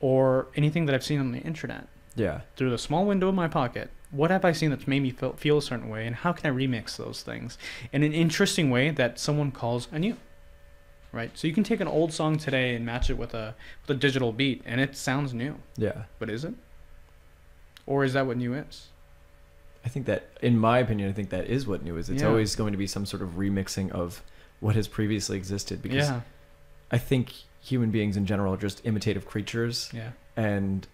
or anything that i've seen on the internet Yeah. through the small window of my pocket what have i seen that's made me feel, feel a certain way and how can i remix those things in an interesting way that someone calls a new right so you can take an old song today and match it with a with a digital beat and it sounds new Yeah. but is it or is that what new is I think that, in my opinion, I think that is what new is. It's Yeah. always going to be some sort of remixing of what has previously existed because yeah, I think human beings in general are just imitative creatures, yeah, and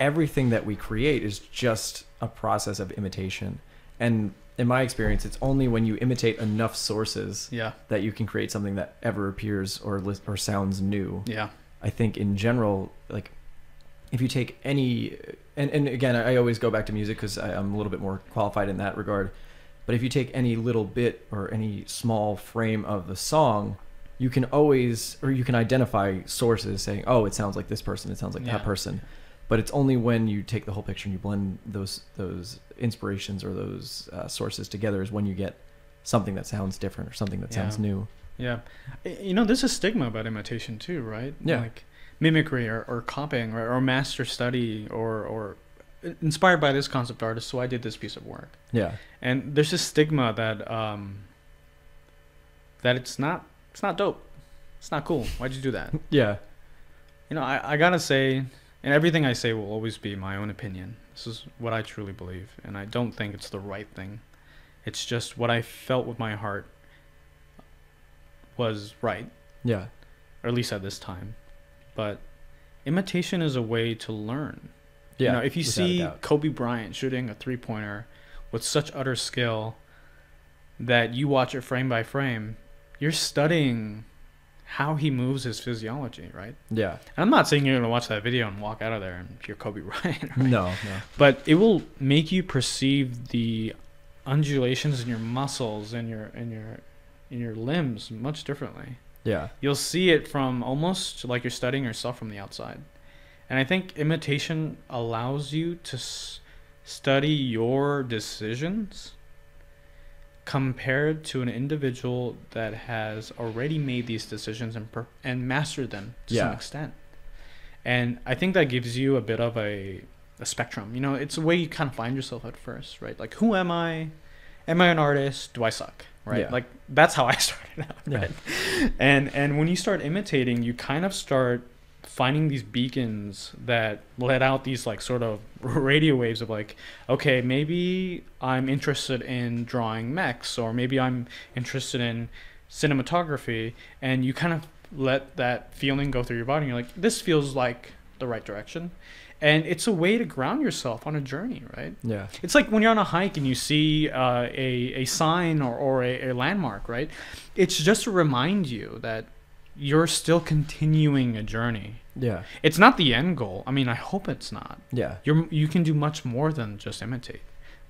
everything that we create is just a process of imitation. And in my experience, it's only when you imitate enough sources yeah, that you can create something that ever appears or or sounds new. yeah, I think in general, like if you take any, and, and again, I always go back to music because I'm a little bit more qualified in that regard. But if you take any little bit or any small frame of the song, you can always, or you can identify sources saying, oh, it sounds like this person, it sounds like Yeah. that person. But it's only when you take the whole picture and you blend those those inspirations or those uh, sources together is when you get something that sounds different or something that sounds new. yeah. You know, there's a stigma about imitation too, right? Yeah. Like mimicry or, or copying or, or master study or or inspired by this concept artist, so I did this piece of work. Yeah, And there's this stigma that um that it's not it's not dope. It's not cool. Why'd you do that? yeah, You know, I, I gotta say, and everything I say will always be my own opinion. This is what I truly believe, and I don't think it's the right thing. It's just what I felt with my heart was right, yeah, or at least at this time. But imitation is a way to learn. yeah. You know, if you see. Kobe Bryant shooting a three pointer with such utter skill that you watch it frame by frame, you're studying how he moves his physiology, right? yeah, And I'm not saying you're gonna watch that video and walk out of there and you're Kobe Bryant, right? no, no. but it will make you perceive the undulations in your muscles and your and your in your limbs much differently. Yeah, You'll see it from almost like you're studying yourself from the outside. And I think imitation allows you to s- study your decisions compared to an individual that has already made these decisions and per- and mastered them to some extent. And I think that gives you a bit of a a spectrum. You know, it's a way you kind of find yourself at first, right? Like, who am I? Am I an artist? Do I suck? Right? Yeah. Like that's how I started out. Yeah. Right? And and when you start imitating, you kind of start finding these beacons that let out these like sort of radio waves of like, okay, maybe I'm interested in drawing mechs, or maybe I'm interested in cinematography, and you kind of let that feeling go through your body. And you're like, this feels like the right direction. And it's a way to ground yourself on a journey, right? yeah, It's like when you're on a hike and you see uh, a, a sign or, or a, a landmark, right? It's just to remind you that you're still continuing a journey. yeah, It's not the end goal. I mean, I hope it's not. yeah, You're you can do much more than just imitate,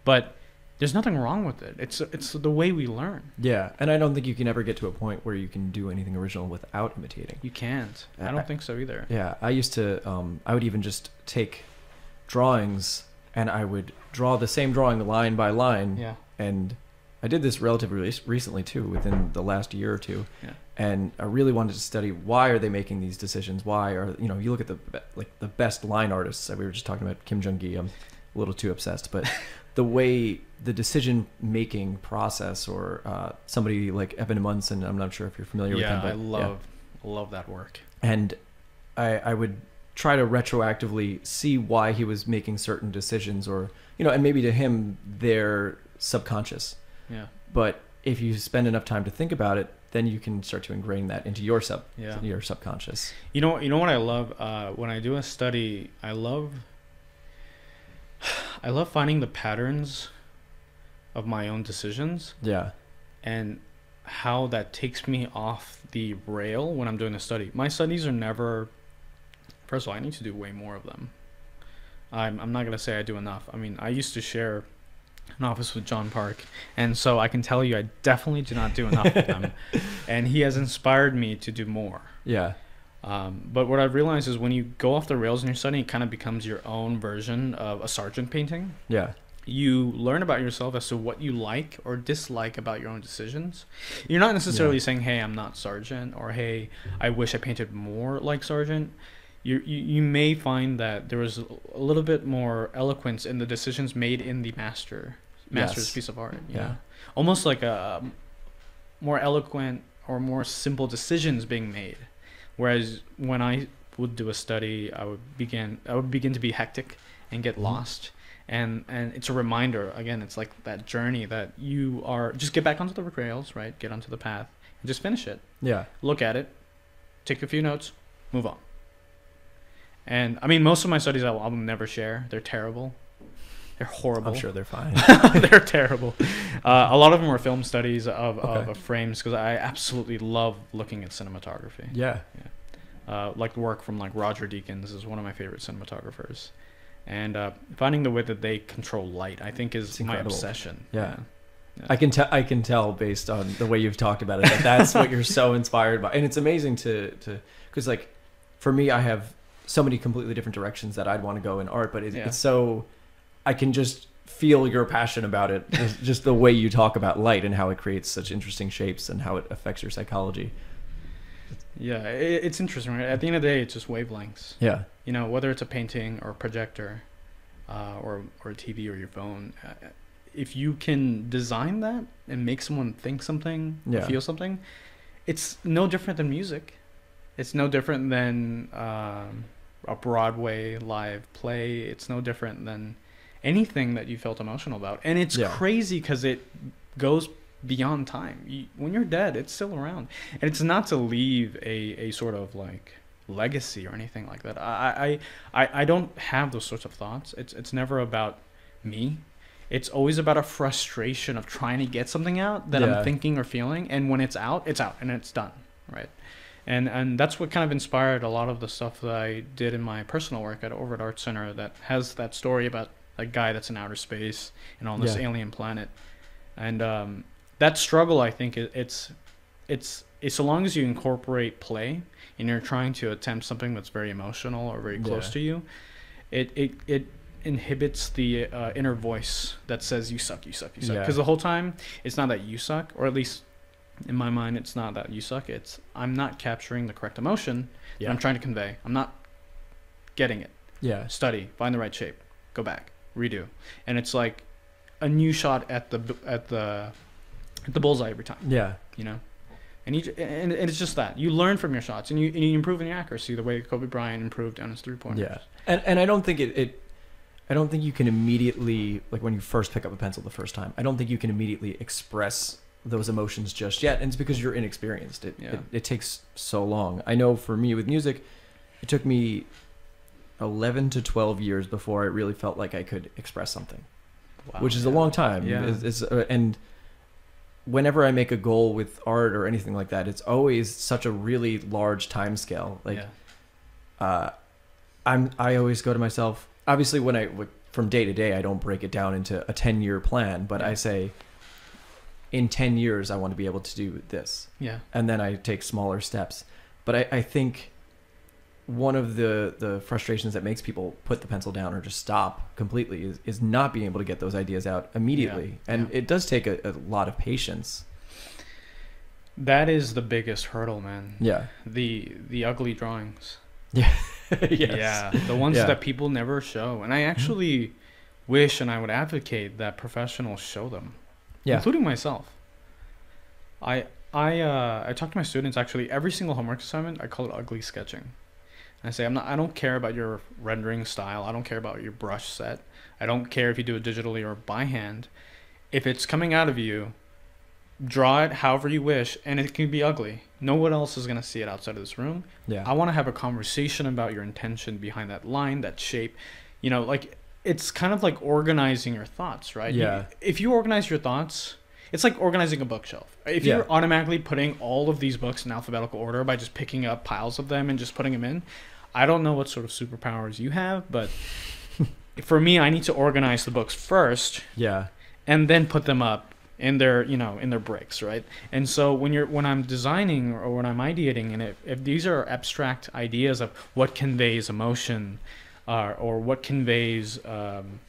but there's nothing wrong with it. It's it's the way we learn. yeah. And I don't think you can ever get to a point where you can do anything original without imitating. You can't. I I- don't think so either. Yeah, I used to. Um, I would even just take drawings and I would draw the same drawing line by line. Yeah. And I did this relatively recently too, within the last year or two. Yeah. And I really wanted to study why are they making these decisions? Why are you know you look at the like the best line artists. That we were just talking about Kim Jung Gi. I'm a little too obsessed, but the way the decision making process, or uh, somebody like Evan Munson. I'm not sure if you're familiar Yeah, with him, but I love love that work. and I, I would try to retroactively see why he was making certain decisions or you know and maybe to him they're subconscious Yeah. but if you spend enough time to think about it then you can start to ingrain that into your sub Yeah. your subconscious You know, you know what I love uh, when I do a study. I love, I love finding the patterns of my own decisions yeah and how that takes me off the rail when I'm doing a study. My studies are never. First of all, I need to do way more of them. I'm I'm not gonna say I do enough. I mean, I used to share an office with John Park, and so I can tell you I definitely do not do enough of them, and he has inspired me to do more. yeah Um, but what I've realized is when you go off the rails in your study, it kind of becomes your own version of a Sargent painting. yeah You learn about yourself as to what you like or dislike about your own decisions. You're not necessarily saying, "Hey, I'm not Sargent," or "Hey, I wish I painted more like Sargent." You, you you may find that there was a little bit more eloquence in the decisions made in the master master's Yes. piece of art. You Yeah. know? almost like a more eloquent or more simple decisions being made. Whereas when I would do a study, I would begin I would begin to be hectic and get Mhm. lost, and and it's a reminder again it's like that journey that you are just get back onto the rails right get onto the path and just finish it Yeah. look at it take a few notes move on and i mean most of my studies i will, I will never share they're terrible they're horrible I'm sure they're fine. they're terrible uh, a lot of them are film studies of, of, Okay. of frames because i absolutely love looking at cinematography yeah. uh, like the work from like Roger Deakins is one of my favorite cinematographers, and uh, finding the way that they control light, I think, is my obsession. Yeah. I can tell. I can tell based on the way you've talked about it that that's what you're so inspired by, and it's amazing to to because like for me, I have so many completely different directions that I'd want to go in art, but it, Yeah. it's so I can just feel your passion about it, just, the way you talk about light and how it creates such interesting shapes and how it affects your psychology. Yeah, it's interesting. Right? At the end of the day, it's just wavelengths. Yeah, You know, whether it's a painting or a projector, uh, or or a TV or your phone. Uh, if you can design that and make someone think something, Yeah. feel something, it's no different than music. It's no different than um, a Broadway live play. It's no different than anything that you felt emotional about. And it's Yeah. crazy because it goes beyond time. You, when you're dead, it's still around. And it's not to leave a, a sort of like legacy or anything like that. I, I, I, I don't have those sorts of thoughts. It's, it's never about me. It's always about a frustration of trying to get something out that Yeah. I'm thinking or feeling. And when it's out, it's out and it's done. Right. And, and that's what kind of inspired a lot of the stuff that I did in my personal work at Overt Art Center that has that story about a guy that's in outer space and on this Yeah. alien planet. And um, that struggle, I think, it, it's it's it's so long as you incorporate play and you're trying to attempt something that's very emotional or very close Yeah. to you, it it it inhibits the uh, inner voice that says you suck, you suck, you suck. Yeah. Because the whole time it's not that you suck, or at least in my mind, it's not that you suck. It's I'm not capturing the correct emotion that yeah, I'm trying to convey. I'm not getting it yeah, study, find the right shape, go back, redo, and it's like a new shot at the at the at the bullseye every time, yeah, you know. And, you, and and it's just that you learn from your shots and you and you improve in your accuracy the way Kobe Bryant improved on his three pointers. yeah. And and I don't think it, it I don't think you can immediately like when you first pick up a pencil the first time. I don't think you can immediately express those emotions just yet, and it's because you're inexperienced. It, Yeah. it it takes so long. I know for me with music, it took me eleven to twelve years before I really felt like I could express something, Wow, which is a long time. Yeah. It's, it's, uh, and whenever I make a goal with art or anything like that, it's always such a really large time scale. Like yeah. uh, I'm I always go to myself. Obviously, when I from day to day, I don't break it down into a ten year plan, but Yeah. I say, in ten years, I want to be able to do this, yeah, and then I take smaller steps. But I, I think one of the the frustrations that makes people put the pencil down or just stop completely is, is not being able to get those ideas out immediately, and yeah. it does take a, a lot of patience. that is the biggest hurdle, man. Yeah. The the ugly drawings. yes. Yeah, the ones Yeah. Mm-hmm. that people never show, and I actually wish and I would advocate that professionals show them. Yeah. including myself. I I uh, I talk to my students actually every single homework assignment. I call it ugly sketching. And I say I'm not. I don't care about your rendering style. I don't care about your brush set. I don't care if you do it digitally or by hand. If it's coming out of you, draw it however you wish, and it can be ugly. No one else is gonna see it outside of this room. Yeah. I want to have a conversation about your intention behind that line, that shape. You know, like it's kind of like organizing your thoughts, right? You- Yeah. if you organize your thoughts, it's like organizing a bookshelf. If Yeah. you're automatically putting all of these books in alphabetical order by just picking up piles of them and just putting them in, I don't know what sort of superpowers you have, but for me, I need to organize the books first yeah. and then put them up in their you know in their bricks right and so when you're when i'm designing or when i'm ideating and if, if these are abstract ideas of what conveys emotion uh, or what conveys um,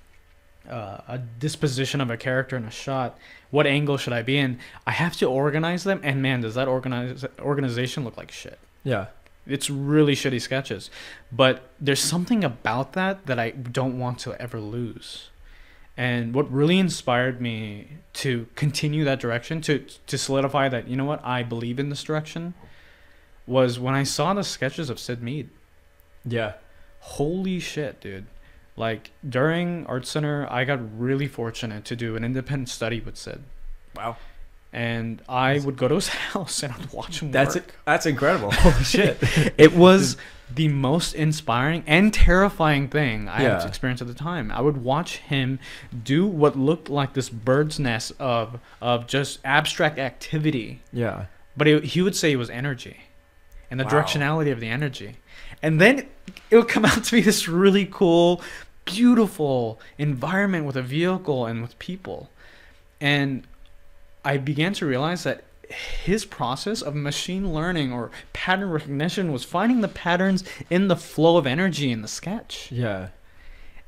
uh, a disposition of a character in a shot what angle should i be in? I have to organize them and man does that organize organization look like shit. Yeah. it's really shitty sketches. But there's something about that that i don't want to ever lose. And what really inspired me to continue that direction to to solidify that you know what i believe in this direction was when i saw the sketches of Syd Mead. Yeah. Holy shit dude Like during art center, I got really fortunate to do an independent study with Syd, Wow. and I would go to his house and I'd watch him That's work. it. That's incredible. Holy shit. it was the most inspiring and terrifying thing I had Yeah. experienced at the time. I would watch him do what looked like this bird's nest of of just abstract activity, Yeah. but it, he would say it was energy, and the Wow. directionality of the energy, and then it would come out to be this really cool, beautiful environment with a vehicle and with people, and I began to realize that his process of machine learning or pattern recognition was finding the patterns in the flow of energy in the sketch. Yeah.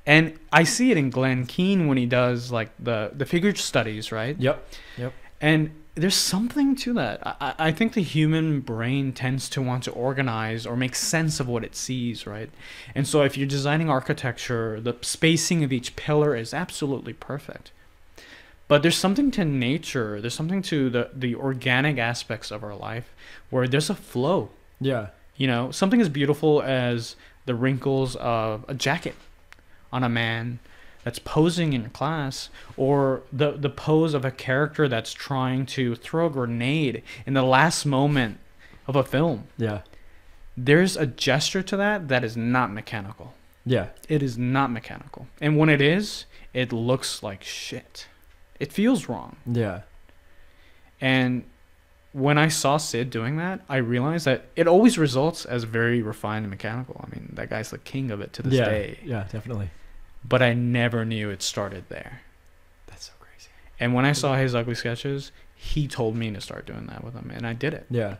And I see it in Glen Keane when he does like the the figure studies, right? Yep. Yep. And there's something to that. I, I think the human brain tends to want to organize or make sense of what it sees, right? And so if you're designing architecture, the spacing of each pillar is absolutely perfect. But there's something to nature, there's something to the, the organic aspects of our life where there's a flow. Yeah. You know, something as beautiful as the wrinkles of a jacket on a man that's posing in class, or the the pose of a character that's trying to throw a grenade in the last moment of a film. Yeah. There's a gesture to that that is not mechanical. Yeah. It is not mechanical. And when it is, it looks like shit. It feels wrong. Yeah. And when I saw Syd doing that, I realized that it always results as very refined and mechanical. I mean, that guy's the king of it to this yeah. day. Yeah. Definitely. But I never knew it started there. That's so crazy. And when I saw his ugly sketches, he told me to start doing that with him, and I did it. Yeah.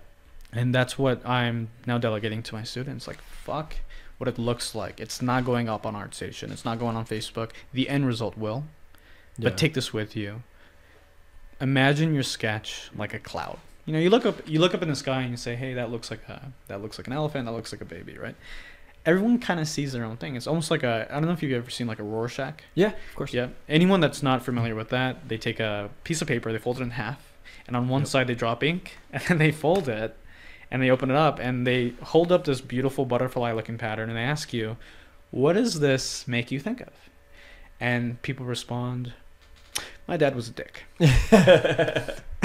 And that's what I'm now delegating to my students. Like, fuck what it looks like. It's not going up on ArtStation. It's not going on Facebook. The end result will. Yeah. But take this with you. Imagine your sketch like a cloud. You know, you look up you look up in the sky and you say, "Hey, that looks like a that looks like an elephant. That looks like a baby." Right? Everyone kind of sees their own thing. It's almost like a I don't know if you've ever seen like a Rorschach. Yeah. Of course. Yeah. Anyone that's not familiar with that, they take a piece of paper, they fold it in half, and on one Yep. side they drop ink, and then they fold it, and they open it up, and they hold up this beautiful butterfly-looking pattern, and they ask you, "What does this make you think of?" And people respond, "My dad was a dick."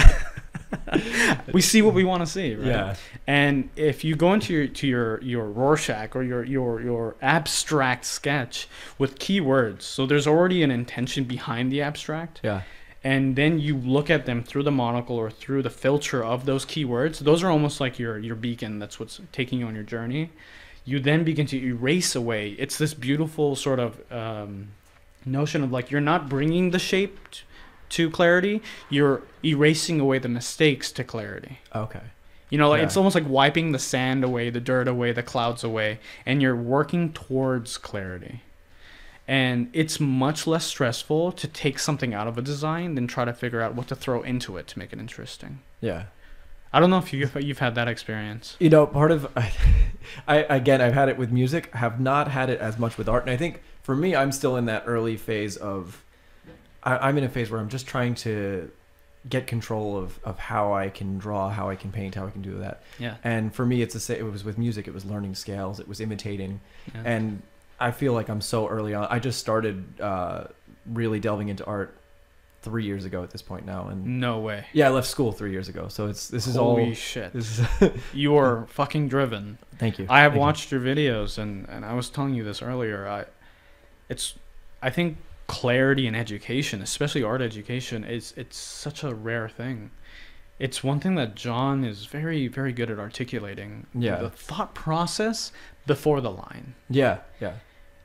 we see what we want to see, right? Yeah. And if you go into your to your your Rorschach or your your your abstract sketch with keywords, so there's already an intention behind the abstract, Yeah. and then you look at them through the monocle or through the filter of those keywords. Those are almost like your your beacon. That's what's taking you on your journey. You then begin to erase away. It's this beautiful sort of um, notion of like you're not bringing the shape t- to clarity. You're erasing away the mistakes to clarity. Okay. You know, like Yeah. it's almost like wiping the sand away, the dirt away, the clouds away, and you're working towards clarity. And it's much less stressful to take something out of a design than try to figure out what to throw into it to make it interesting. Yeah. I don't know if you've, you've had that experience. You know, part of I again, I've had it with music. I have not had it as much with art, and I think for me, I'm still in that early phase of. I, I'm in a phase where I'm just trying to get control of of how I can draw, how I can paint, how I can do that. Yeah. And for me, it's the same. It was with music. It was learning scales. It was imitating, yeah. and I feel like I'm so early on. I just started uh, really delving into art three years ago at this point now, and no way. yeah, I left school three years ago. So it's this is Holy all. shit. This is You're fucking driven. thank you. I have Thank you. watched your videos, and, and I was telling you this earlier. I, it's, I think clarity in education, especially art education, is it's such a rare thing. It's one thing that John is very very good at articulating. Yeah. The thought process before the line. Yeah, yeah.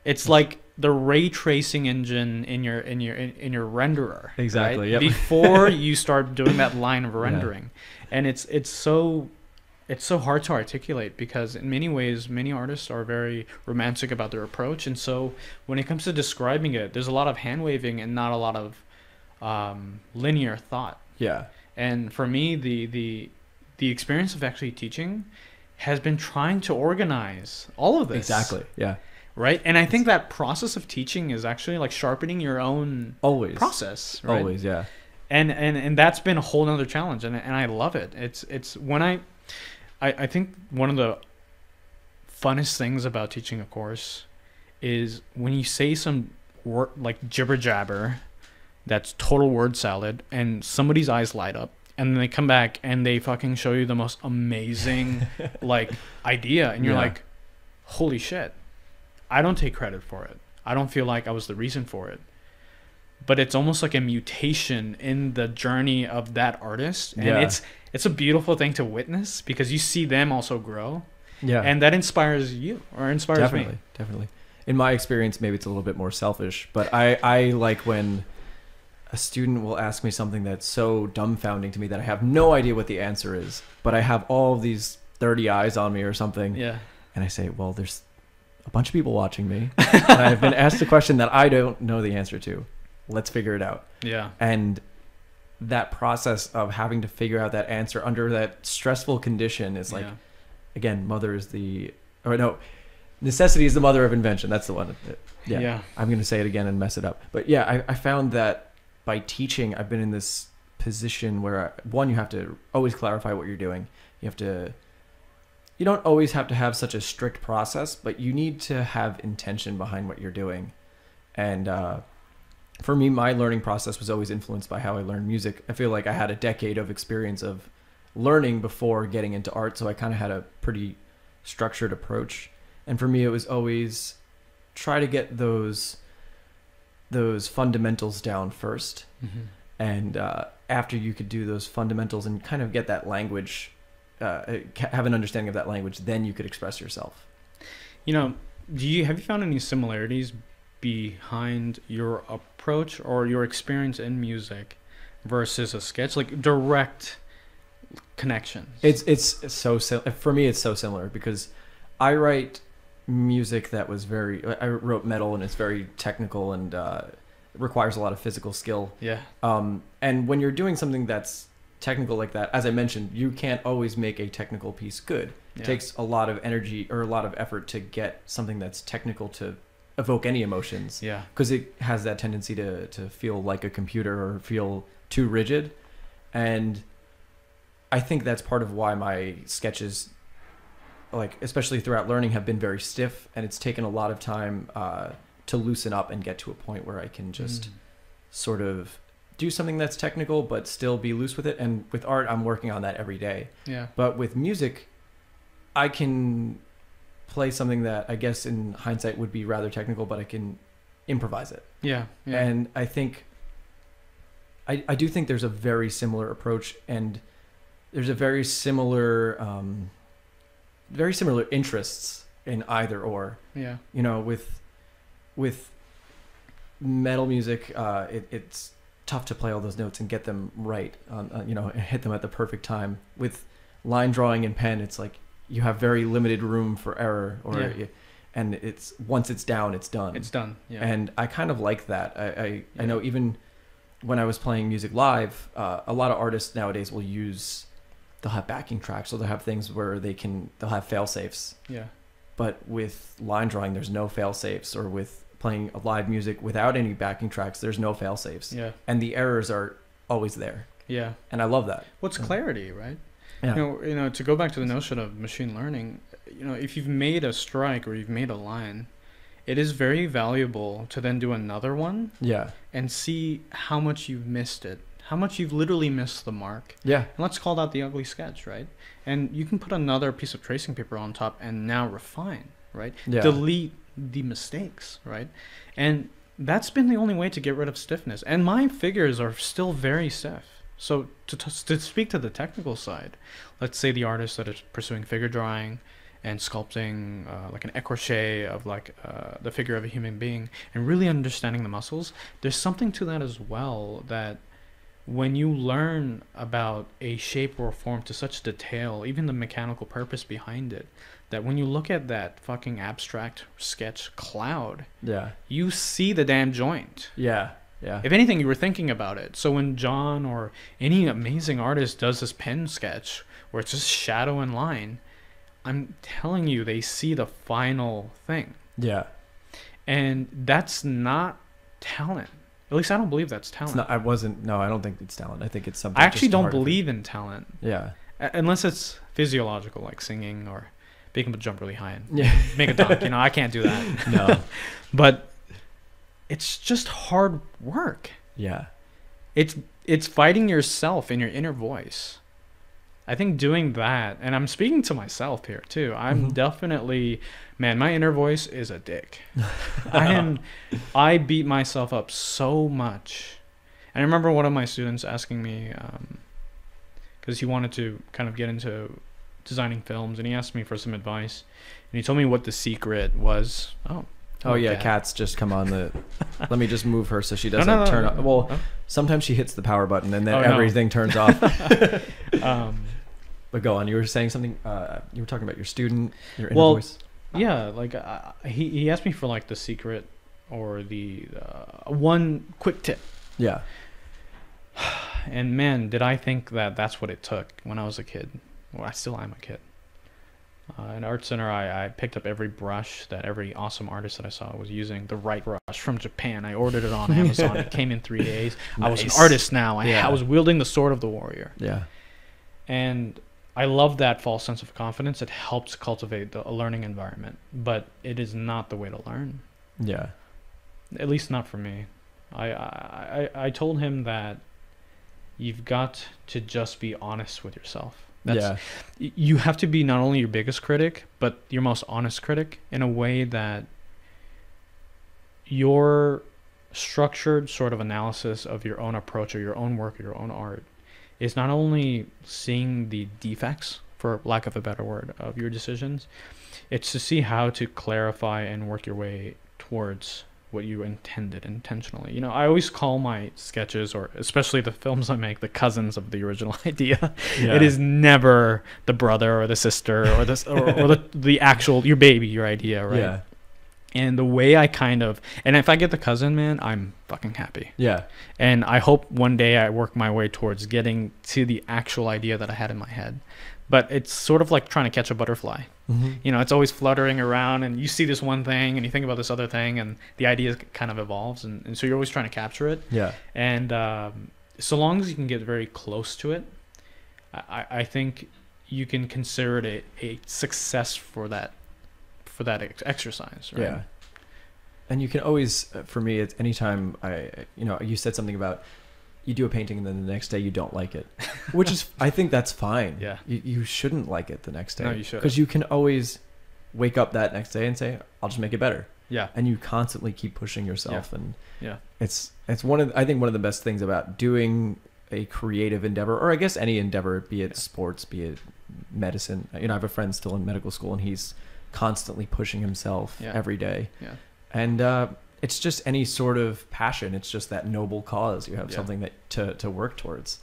It's like the ray tracing engine in your in your in, in your renderer. Exactly, right? yep. Before you start doing that line of Yeah. rendering, and it's it's so it's so hard to articulate because in many ways many artists are very romantic about their approach, and so when it comes to describing it, there's a lot of hand waving and not a lot of um, linear thought. Yeah. And for me, the the the experience of actually teaching has been trying to organize all of this Exactly. Yeah. right? And I think that process of teaching is actually like sharpening your own Always. process, right? Always, yeah. And and and that's been a whole nother challenge, and and I love it. It's it's when I, I I think one of the funnest things about teaching a course is when you say some word like jibber jabber, that's total word salad, and somebody's eyes light up, and then they come back and they fucking show you the most amazing like idea, and you're Yeah. like, holy shit, I don't take credit for it. I don't feel like I was the reason for it. But it's almost like a mutation in the journey of that artist, and Yeah. it's it's a beautiful thing to witness because you see them also grow, Yeah. and that inspires you or inspires definitely, me. definitely. In my experience, maybe it's a little bit more selfish, but I, I like when a student will ask me something that's so dumbfounding to me that I have no idea what the answer is, but I have all of these 30 eyes on me or something. Yeah, And I say, well, there's a bunch of people watching me. and I've been asked a question that I don't know the answer to. Let's figure it out. yeah, And that process of having to figure out that answer under that stressful condition is like, yeah. again, mother is the, or no, necessity is the mother of invention. That's the one. Yeah. yeah, I'm going to say it again and mess it up. But yeah, I, I found that by teaching, I've been in this position where, I, one, you have to always clarify what you're doing. You have to, you don't always have to have such a strict process, but you need to have intention behind what you're doing. And uh, for me, my learning process was always influenced by how I learned music. I feel like I had a decade of experience of learning before getting into art, so I kind of had a pretty structured approach. And for me, it was always try to get those those fundamentals down first, hmm and uh, after you could do those fundamentals and kind of get that language, uh, have an understanding of that language, then you could express yourself. You know, do you have you found any similarities behind your approach or your experience in music versus a sketch, like direct connections? It's it's so for me. It's so similar because I write music that was very. I wrote metal and it's very technical and uh, requires a lot of physical skill. yeah, Um, and when you're doing something that's technical like that, as I mentioned, you can't always make a technical piece good. yeah. It takes a lot of energy or a lot of effort to get something that's technical to evoke any emotions yeah, because it has that tendency to, to feel like a computer or feel too rigid. And I think that's part of why my sketches, like especially throughout learning, have been very stiff. And it's taken a lot of time uh, to loosen up and get to a point where I can just Mm. sort of do something that's technical but still be loose with it. And with art, I'm working on that every day. yeah, But with music, I can play something that I guess in hindsight would be rather technical, but I can improvise it. yeah, yeah. And I think, I, I do think there's a very similar approach and there's a very similar, um, very similar interests in either or. yeah, You know, with, with metal music, uh, it, it's tough to play all those notes and get them right on, uh, you know, hit them at the perfect time. With line drawing and pen, it's like you have very limited room for error, or Yeah. and it's once it's down, it's done. it's done. Yeah, And I kind of like that. I I, I know even when I was playing music live, uh, a lot of artists nowadays will use they'll have backing tracks, so they'll have things where they can they'll have fail safes. yeah, But with line drawing, there's no fail safes, or with playing live music without any backing tracks, there's no fail safes, yeah, and the errors are always there. yeah. And I love that. What's Yeah. clarity, right? Yeah. You know, you know, to go back to the notion of machine learning, you know, if you've made a strike or you've made a line, it is very valuable to then do another one Yeah. and see how much you've missed it, how much you've literally missed the mark. Yeah. And let's call that the ugly sketch, right? And you can put another piece of tracing paper on top and now refine, right? Yeah. Delete the mistakes, right? And that's been the only way to get rid of stiffness. And my figures are still very stiff. So to, to, to speak to the technical side, let's say the artist that is pursuing figure drawing and sculpting uh, like an écorché of like uh, the figure of a human being and really understanding the muscles, there's something to that as well that when you learn about a shape or form to such detail, even the mechanical purpose behind it, that when you look at that fucking abstract sketch cloud, Yeah. you see the damn joint. Yeah. Yeah. If anything, you were thinking about it. So when John or any amazing artist does this pen sketch where it's just shadow and line, I'm telling you, they see the final thing. Yeah. And that's not talent. At least I don't believe that's talent. Not. I wasn't. No, I don't think it's talent. I think it's something. I actually don't believe in talent Yeah. A- unless it's physiological like singing or being able to jump really high and Yeah. make a dunk. you know, I can't do that. No. But it's just hard work. Yeah. It's it's fighting yourself in your inner voice. I think doing that, and I'm speaking to myself here too. I'm Mhm. definitely, man, my inner voice is a dick. I am, I beat myself up so much. And I remember one of my students asking me, because he wanted to kind of get into designing films, and he asked me for some advice, and he told me what the secret was. Oh, Oh yeah, cat. cats just come on the. let me just move her so she doesn't no, no, turn no, no. Well, Oh. sometimes she hits the power button and then Oh, everything turns off. um, but go on. You were saying something. Uh, you were talking about your student, your inner Well, voice. Yeah, like uh, he he asked me for like the secret or the uh, one quick tip, Yeah. and man, did I think that that's what it took when I was a kid. Well, I still am a kid. Uh, in art center, I, I picked up every brush that every awesome artist that I saw was using. The right brush from Japan. I ordered it on Amazon. it came in three days. I was an artist now. I, Yeah. I was wielding the sword of the warrior, Yeah. and I love that false sense of confidence. It helps cultivate the, a learning environment, but it is not the way to learn. Yeah. at least not for me. I I I told him that you've got to just be honest with yourself. That's, yeah. You have to be not only your biggest critic, but your most honest critic in a way that your structured sort of analysis of your own approach or your own work or your own art is not only seeing the defects, for lack of a better word, of your decisions, it's to see how to clarify and work your way towards what you intended intentionally. You know, I always call my sketches or especially the films I make the cousins of the original idea. yeah. It is never the brother or the sister or this or, or the the actual your baby, your idea, right? Yeah. And the way I kind of and if I get the cousin, man, I'm fucking happy. Yeah. And I hope one day I work my way towards getting to the actual idea that I had in my head. But it's sort of like trying to catch a butterfly. Mm-hmm. You know, it's always fluttering around, and you see this one thing, and you think about this other thing, and the idea kind of evolves, and, and so you're always trying to capture it. Yeah. And um, so long as you can get very close to it, I, I think you can consider it a, a success for that for that ex- exercise. Right? Yeah. And you can always, uh, for me, it's anytime I, you know, you said something about you do a painting and then the next day you don't like it, which is, I think that's fine. Yeah. You, you shouldn't like it the next day. No, you shouldn't. Because you can always wake up that next day and say, I'll just make it better. Yeah. And you constantly keep pushing yourself. And Yeah. it's, it's one of, I think one of the best things about doing a creative endeavor, or I guess any endeavor, be it sports, be it medicine. You know, I have a friend still in medical school and he's constantly pushing himself Yeah. every day Yeah. and uh, it's just any sort of passion it's just that noble cause you have Yeah. something that to, to work towards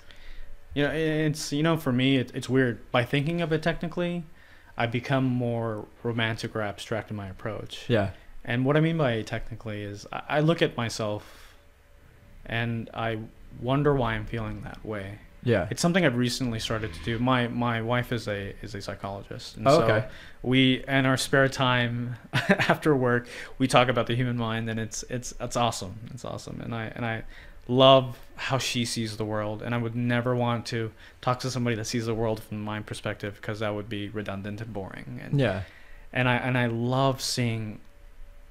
You know, it's you know, for me, it, it's weird. By thinking of it technically, I become more romantic or abstract in my approach. yeah And what I mean by technically is I, I look at myself, and I wonder why I'm feeling that way. Yeah It's something I've recently started to do. My my wife is a is a psychologist, and Oh, so okay. we in our spare time after work we talk about the human mind, and it's it's it's awesome. It's awesome, and I and I love how she sees the world, and I would never want to talk to somebody that sees the world from my perspective because that would be redundant and boring. And yeah and I and I love seeing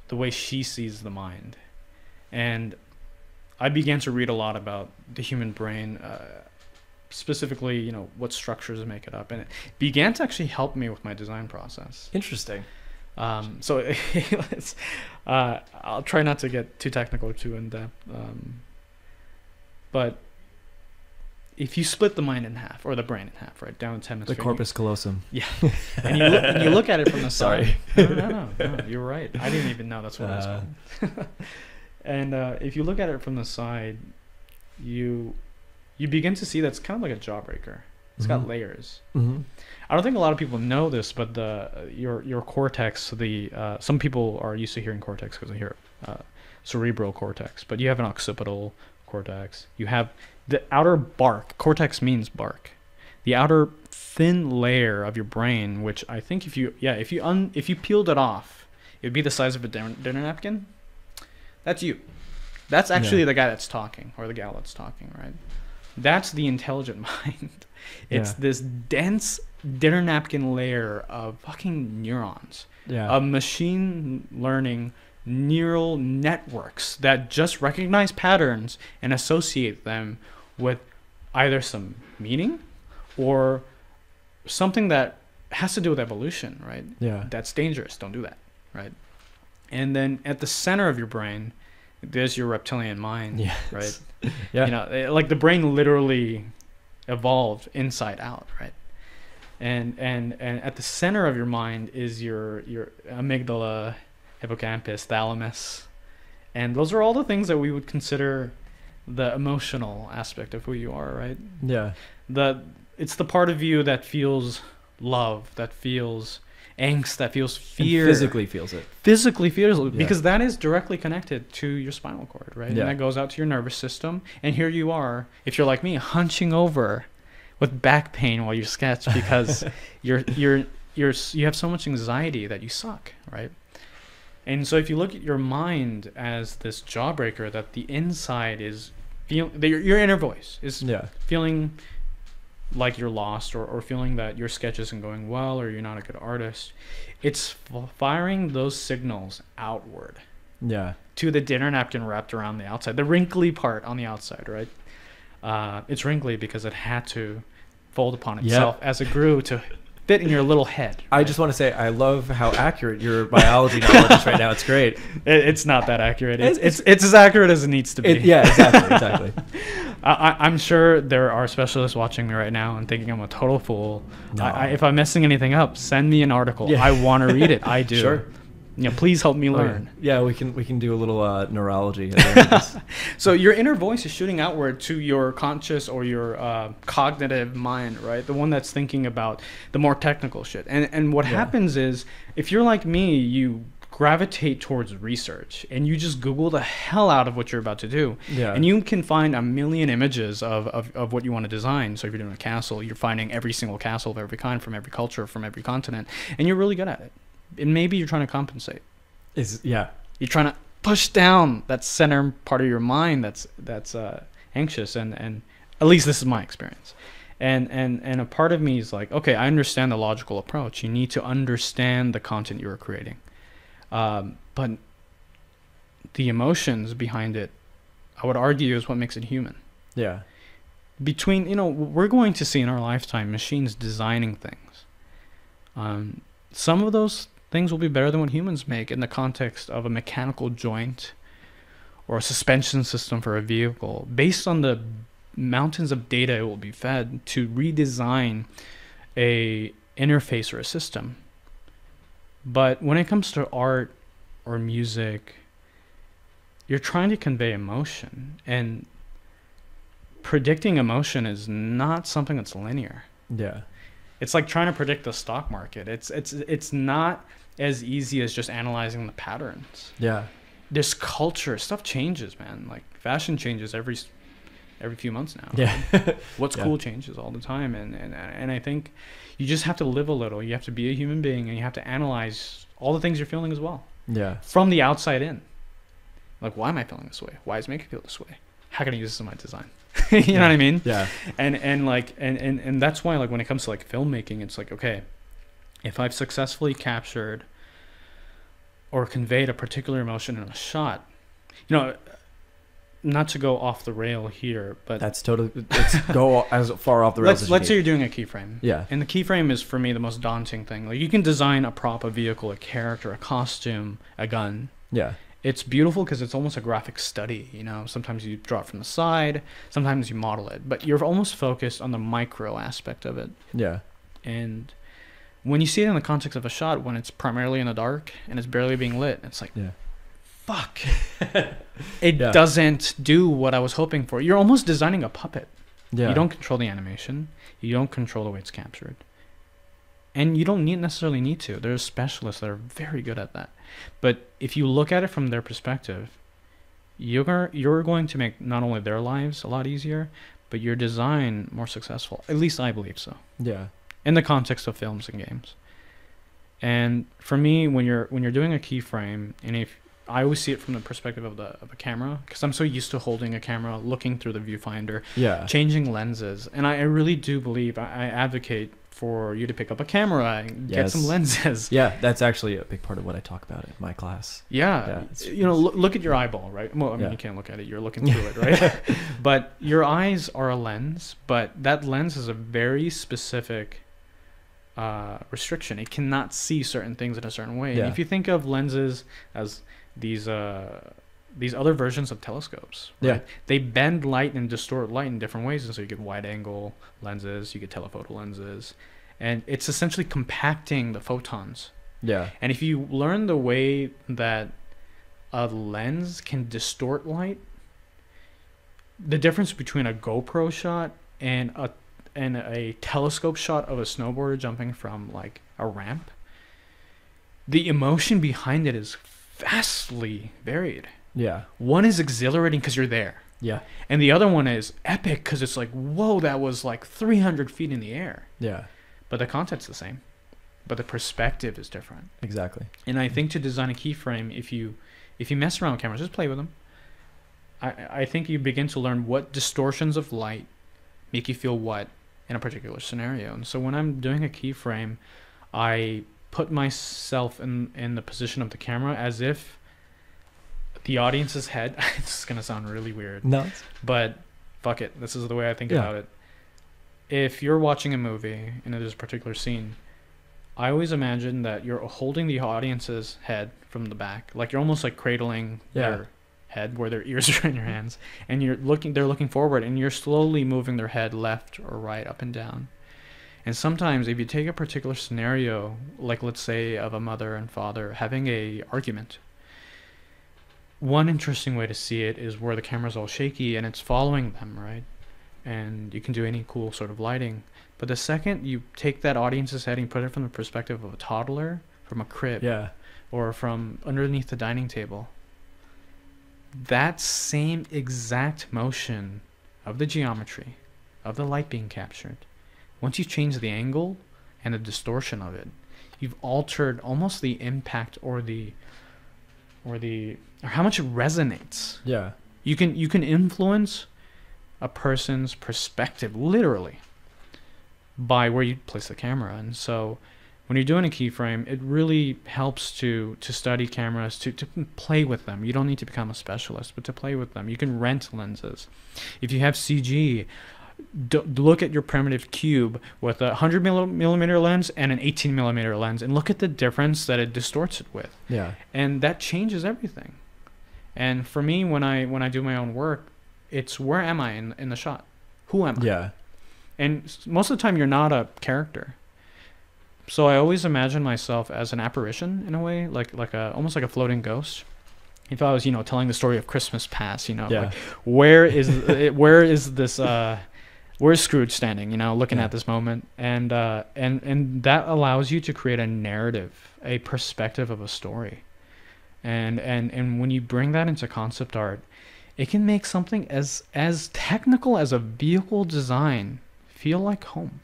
the way she sees the mind, and I began to read a lot about the human brain, uh, specifically, you know, what structures make it up, and it began to actually help me with my design process. interesting Um, so uh, I'll try not to get too technical or too in depth, um, but if you split the mind in half or the brain in half, right down ten the corpus callosum and you look, and you look at it from the Sorry. side. No, no, no, no, you're right. I didn't even know that's what it was Uh, called. and uh, if you look at it from the side, you you begin to see that's kind of like a jawbreaker. It's Mhm. got layers. mm-hmm. I don't think a lot of people know this, but the your your cortex, the uh, some people are used to hearing cortex because they hear uh, cerebral cortex, but you have an occipital cortex. You have the outer bark. Cortex means bark. The outer thin layer of your brain, which I think if you yeah if you un if you peeled it off, it would be the size of a dinner, dinner napkin. That's you. That's actually Yeah. the guy that's talking or the gal that's talking, right? That's the intelligent mind. It's Yeah. this dense dinner napkin layer of fucking neurons, Yeah. of machine learning neural networks that just recognize patterns and associate them with either some meaning or something that has to do with evolution, right? yeah. That's dangerous. Don't do that, right? And then at the center of your brain, there's your reptilian mind, Yeah. right? Yeah. You know, eh, like the brain literally evolved inside out, right? And and and at the center of your mind is your your amygdala, hippocampus, thalamus, and those are all the things that we would consider the emotional aspect of who you are, right? Yeah. the it's the part of you that feels love, that feels angst, that feels And fear, physically feels it. physically feels Yeah. because that is directly connected to your spinal cord, right? Yeah. And that goes out to your nervous system. And here you are, if you're like me, hunching over with back pain while you sketch because you're you're you're you have so much anxiety that you suck, right? And so if you look at your mind as this jawbreaker, that the inside is feel that your, your inner voice is Yeah. feeling like you're lost or, or feeling that your sketch isn't going well or you're not a good artist it's f- firing those signals outward. Yeah. to the dinner napkin wrapped around the outside the wrinkly part on the outside right? Uh, it's wrinkly because it had to fold upon itself as it grew to fit in your little head I just want to say I love how accurate your biology knowledge is right now. It's great. it, it's not that accurate it's, It's- it's, it's as accurate as it needs to be It, yeah, exactly, exactly. I, I- I'm sure there are specialists watching me right now and thinking I'm a total fool. No. I, I, if I'm messing anything up, send me an article. Yeah. I want to read it. I do. Sure. You know, please help me Oh, yeah. learn. Yeah, we can we can do a little uh, neurology. at the end of this. So your inner voice is shooting outward to your conscious or your uh, cognitive mind, right? The one that's thinking about the more technical shit. And and what Yeah. happens is if you're like me, you gravitate towards research and you just Google the hell out of what you're about to do. yeah. And you can find a million images of, of, of what you want to design. So if you're doing a castle, you're finding every single castle of every kind from every culture, from every continent, and you're really good at it. And maybe you're trying to compensate. is yeah. You're trying to push down that center part of your mind that's that's uh, anxious, and, and at least this is my experience. And, and and a part of me is like, okay, I understand the logical approach. You need to understand the content you are creating, um, but the emotions behind it, I would argue, is what makes it human Yeah. between you know we're going to see in our lifetime machines designing things um, some of those things will be better than what humans make in the context of a mechanical joint or a suspension system for a vehicle based on the mountains of data it will be fed to redesign a interface or a system but when it comes to art or music you're trying to convey emotion and predicting emotion is not something that's linear. Yeah. It's like trying to predict the stock market. It's it's it's not as easy as just analyzing the patterns. Yeah. This culture stuff changes, man. Like fashion changes every every few months now. Yeah. What's Yeah. cool changes all the time and, and and I think you just have to live a little. You have to be a human being and you have to analyze all the things you're feeling as well yeah. from the outside in. Like why am I feeling this way? Why is it making me feel this way? How can I use this in my design? you know what I mean? Yeah. and and like and, and and that's why like when it comes to like filmmaking it's like okay if i've successfully captured or conveyed a particular emotion in a shot you know not to go off the rail here but That's totally. It's go as far off the rails. let's as let's say you you're doing a keyframe. Yeah. and the keyframe is for me the most daunting thing like you can design a prop a vehicle a character a costume a gun Yeah. it's beautiful because it's almost a graphic study you know sometimes you draw it from the side sometimes you model it but you're almost focused on the micro aspect of it Yeah. and when you see it in the context of a shot when it's primarily in the dark and it's barely being lit it's like Yeah. fuck. It Yeah. doesn't do what i was hoping for. You're almost designing a puppet. Yeah. you don't control the animation. You don't control the way it's captured. And you don't need necessarily need to. There's specialists that are very good at that. But if you look at it from their perspective you're you're going to make not only their lives a lot easier but your design more successful. At least i believe so. Yeah. In the context of films and games. And for me, when you're when you're doing a keyframe, and if I always see it from the perspective of the of a camera, because I'm so used to holding a camera, looking through the viewfinder, Yeah. changing lenses, and I, I really do believe I, I advocate for you to pick up a camera and get some lenses. Yeah, that's actually a big part of what I talk about in my class. Yeah, Yeah, you know, look, look at your eyeball, right? Well, I mean, Yeah. you can't look at it; you're looking through it, right? but your eyes are a lens, but that lens is a very specific uh, restriction. It cannot see certain things in a certain way. Yeah. And if you think of lenses as these uh, these other versions of telescopes, Yeah. They bend light and distort light in different ways, and so you get wide angle lenses, you get telephoto lenses, and it's essentially compacting the photons. Yeah. And if you learn the way that a lens can distort light, the difference between a GoPro shot and a and a telescope shot of a snowboarder jumping from like a ramp, the emotion behind it is vastly varied. Yeah. One is exhilarating because you're there, Yeah. and the other one is epic because it's like, whoa, that was like 300 feet in the air. Yeah. But the content's the same, but the perspective is different. Exactly. And I think to design a keyframe, if you if you mess around with cameras, just play with them. I I think you begin to learn what distortions of light make you feel what in a particular scenario. And so when I'm doing a keyframe, I put myself in in the position of the camera as if the audience's head. it's gonna sound really weird, No. but fuck it. This is the way I think Yeah. about it. If you're watching a movie and there's a particular scene, I always imagine that you're holding the audience's head from the back, like you're almost like cradling Yeah. their head where their ears are in your mm-hmm. hands, and you're looking. They're looking forward, and you're slowly moving their head left or right, up and down. And sometimes, if you take a particular scenario, like let's say of a mother and father having a argument, one interesting way to see it is where the camera's all shaky and it's following them, right? And you can do any cool sort of lighting. But the second you take that audience's head and put it from the perspective of a toddler from a crib Yeah. or from underneath the dining table, that same exact motion of the geometry, of the light being captured, once you change the angle and the distortion of it, you've altered almost the impact or the or the or how much it resonates. Yeah. You can you can influence a person's perspective literally by where you place the camera. And so when you're doing a keyframe, it really helps to to study cameras, to, to play with them. You don't need to become a specialist, but to play with them. You can rent lenses. If you have CG, d- look at your primitive cube with a 100 milli- millimeter lens and an 18 millimeter lens and look at the difference that it distorts it with Yeah. and that changes everything and for me when i when i do my own work it's where am i in, in the shot who am i Yeah. and most of the time you're not a character so i always imagine myself as an apparition in a way like like a almost like a floating ghost if i was you know telling the story of christmas past you know Yeah. like where is it, where is this uh where's Scrooge standing, you know, looking Yeah. at this moment, and uh, and and that allows you to create a narrative, a perspective of a story, and and and when you bring that into concept art, it can make something as as technical as a vehicle design feel like home.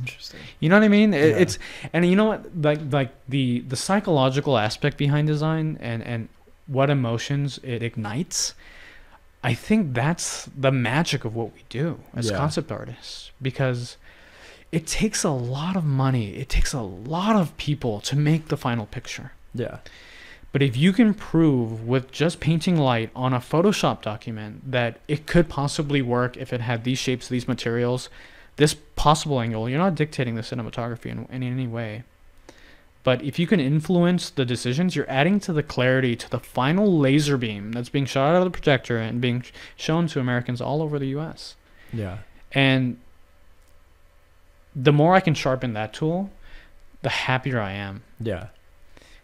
Interesting. You know what I mean? It, Yeah. It's and you know what like like the the psychological aspect behind design and and what emotions it ignites. I think that's the magic of what we do as Yeah. concept artists because it takes a lot of money. It takes a lot of people to make the final picture. Yeah. But if you can prove with just painting light on a Photoshop document that it could possibly work if it had these shapes, these materials, this possible angle, you're not dictating the cinematography in, in any way. But if you can influence the decisions, you're adding to the clarity to the final laser beam that's being shot out of the projector and being shown to Americans all over the US. Yeah. And the more I can sharpen that tool, the happier I am. Yeah.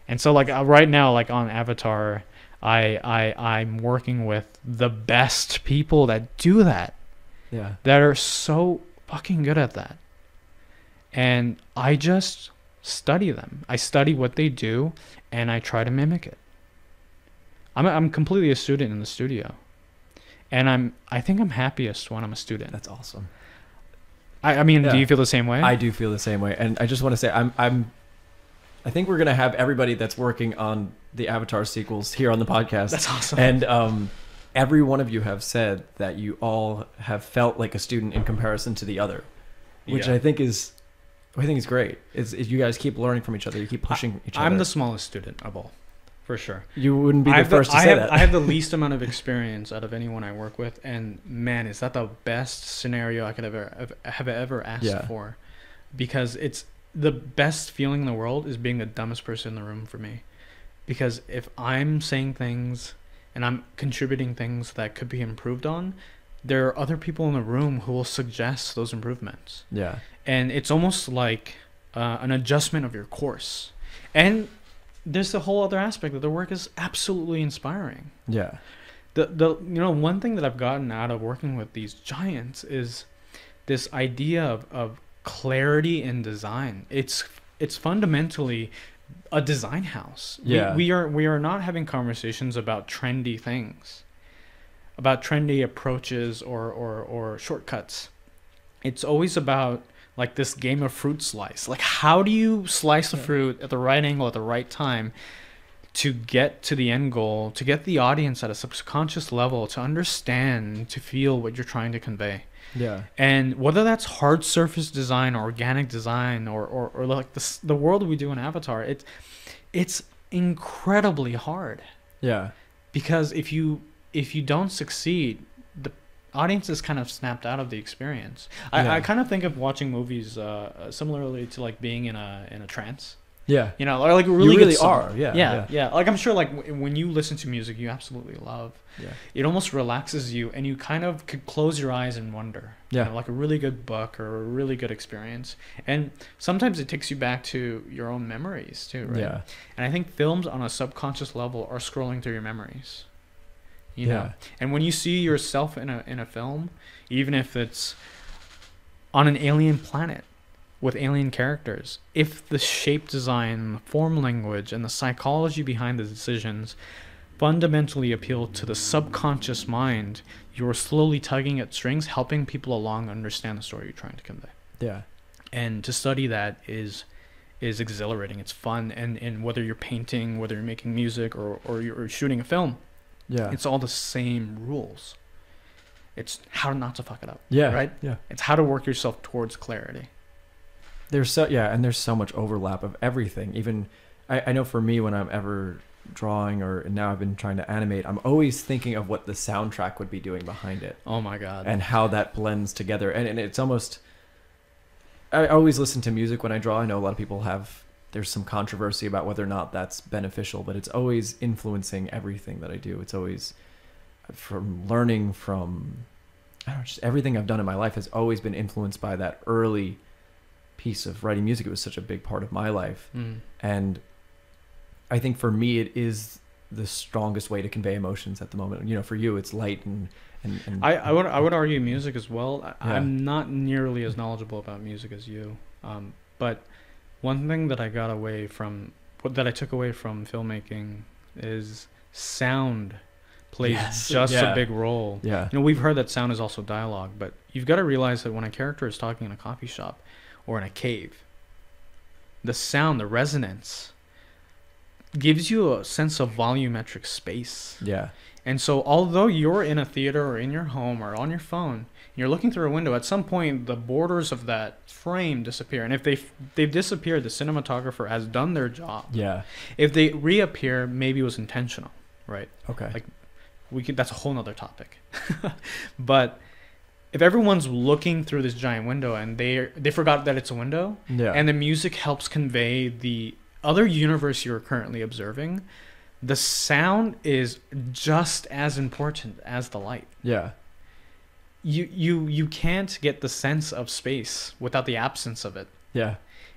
And so like uh, right now like on Avatar, I I I'm working with the best people that do that. Yeah. That are so fucking good at that. And I just study them. I study what they do and I try to mimic it. I'm a, I'm completely a student in the studio. And I'm I think I'm happiest when I'm a student. That's awesome. I, I mean, Yeah. do you feel the same way? I do feel the same way, and I just want to say I'm I'm. I think we're gonna have everybody that's working on the Avatar sequels here on the podcast, That's awesome. and um, every one of you have said that you all have felt like a student in comparison to the other, which Yeah. I think is I think it's great. Is is you guys keep learning from each other. You keep pushing each other. I'm the smallest student of all, for sure. you wouldn't be I the first to I say have, that. I have the least amount of experience out of anyone I work with, and man, is that the best scenario I could ever have- have ever asked Yeah. for, because it's the best feeling in the world is being the dumbest person in the room for me, because if I'm saying things and I'm contributing things that could be improved on, there are other people in the room who will suggest those improvements yeah. and it's almost like uh, an adjustment of your course and there's the whole other aspect that the work is absolutely inspiring Yeah. the the you know one thing that i've gotten out of working with these giants is this idea of, of clarity in design it's it's fundamentally a design house. Yeah. we, we are we are not having conversations about trendy things about trendy approaches or or, or shortcuts. It's always about like this game of fruit slice. Like how do you slice the fruit at the right angle at the right time to get to the end goal to get the audience at a subconscious level to understand to feel what you're trying to convey Yeah. and whether that's hard surface design or organic design or, or, or like the, the world we do in avatar it's it's incredibly hard Yeah. because if you if you don't succeed the audience is kind of snapped out of the experience I, Yeah. I kind of think of watching movies uh, uh, similarly to like being in a in a trance Yeah. you know or like really you good really song. are. Yeah. yeah, Yeah. yeah. Like I'm sure, like w- when you listen to music you absolutely love, Yeah. it almost relaxes you, and you kind of could close your eyes and wonder. you Yeah. know, like a really good book or a really good experience, and sometimes it takes you back to your own memories too, right? Yeah. And I think films on a subconscious level are scrolling through your memories. You know, Yeah. and when you see yourself in a in a film, even if it's on an alien planet with alien characters, if the shape design, the form language, and the psychology behind the decisions fundamentally appeal to the subconscious mind, you're slowly tugging at strings, helping people along understand the story you're trying to convey. Yeah. And to study that is is exhilarating. It's fun, and and whether you're painting, whether you're making music, or or you're shooting a film, Yeah. it's all the same rules. It's how not to fuck it up. yeah. right? Yeah. It's how to work yourself towards clarity. There's so yeah, and there's so much overlap of everything. Even I, I know for me when I'm ever drawing or now I've been trying to animate, I'm always thinking of what the soundtrack would be doing behind it Oh my god. and how that blends together. And, and it's almost I always listen to music when I draw. I know a lot of people have there's some controversy about whether or not that's beneficial, but it's always influencing everything that I do. It's always from learning from I don't know, just everything I've done in my life has always been influenced by that early piece of writing music. It was such a big part of my life. Mm. And I think for me it is the strongest way to convey emotions at the moment. You know, for you it's light and and, and I, I would I would argue music as well. I, Yeah. I'm not nearly as knowledgeable about music as you. Um, but one thing that I got away from that I took away from filmmaking is sound plays Yes. just Yeah. a big role. yeah. You know, we've heard that sound is also dialogue, but you've got to realize that when a character is talking in a coffee shop or in a cave, the sound, the resonance, gives you a sense of volumetric space. Yeah. And so, although you're in a theater or in your home or on your phone, you're looking through a window. At some point, the borders of that frame disappear, and if they they've disappeared, the cinematographer has done their job. Yeah. If they reappear, maybe it was intentional, right? Okay. Like, we could that's a whole nother topic but if everyone's looking through this giant window and they they forgot that it's a window yeah. and the music helps convey the other universe you're currently observing the sound is just as important as the light yeah. you you you can't get the sense of space without the absence of it Yeah.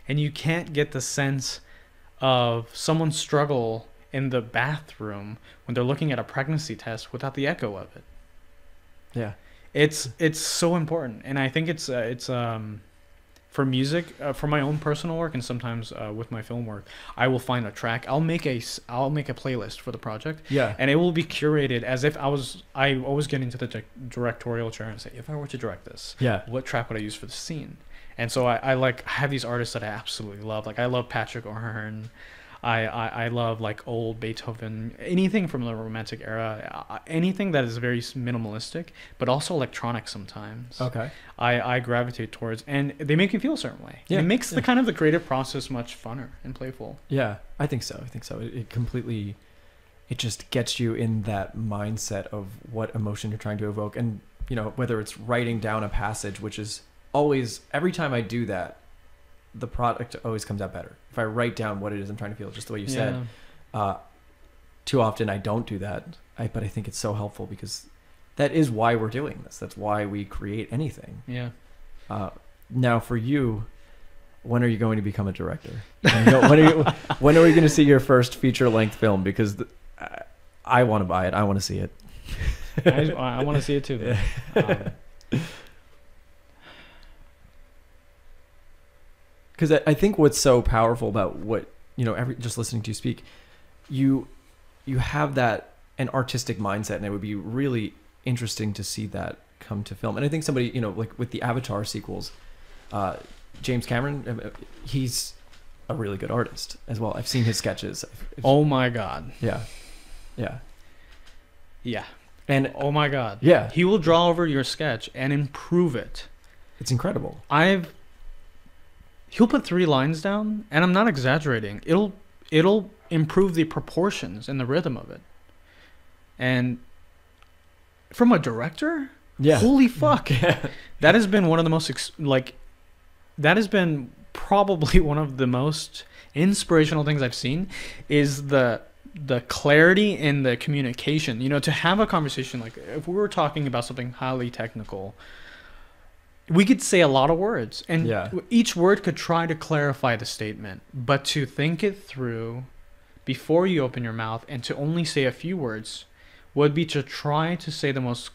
and you can't get the sense of someone's struggle in the bathroom when they're looking at a pregnancy test without the echo of it. Yeah. It's it's so important, and I think it's uh, it's um for music uh, for my own personal work and sometimes uh, with my film work, I will find a track. I'll make a i'll make a playlist for the project, Yeah. and it will be curated as if I was I always get into the di- directorial chair and say if I were to direct this, Yeah. what track would I use for the scene? And so I, I like I have these artists that I absolutely love. Like I love Patrick O'Hearn. I, I I love like old Beethoven, anything from the Romantic era, uh, anything that is very minimalistic, but also electronic sometimes. Okay. I, I gravitate towards, and they make you feel a certain way. Yeah, it makes yeah. the kind of the creative process much funner and playful. Yeah, I think so. I think so. It, it completely, it just gets you in that mindset of what emotion you're trying to evoke, and you know whether it's writing down a passage, which is always every time I do that, the product always comes out better. If I write down what it is I'm trying to feel, just the way you said. Uh, too often I don't do that, I, but I think it's so helpful because that is why we're doing this. That's why we create anything. Yeah. Uh, now, for you, when are you going to become a director? When are you- when are, you, when are we going to see your first feature length film? Because the, I, I want to buy it. I want to see it. I, I want to see it too. Um, Because I, I think what's so powerful about what you know, every just listening to you speak, you you have that an artistic mindset, and it would be really interesting to see that come to film. And I think somebody you know, like with the Avatar sequels, uh, James Cameron, uh, he's a really good artist as well. I've seen his sketches. Oh my god. Yeah, yeah, Yeah. and Oh my god. yeah, He will draw over your sketch and improve it. it's incredible. I've he'll put three lines down, and I'm not exaggerating. It'll it'll improve the proportions and the rhythm of it. And from a director, Yeah, holy fuck, yeah, that has been one of the most ex- like that has been probably one of the most inspirational things I've seen is the the clarity in the communication. You know, to have a conversation like if we were talking about something highly technical, we could say a lot of words and Yeah. each word could try to clarify the statement, but to think it through before you open your mouth and to only say a few words would be to try to say the most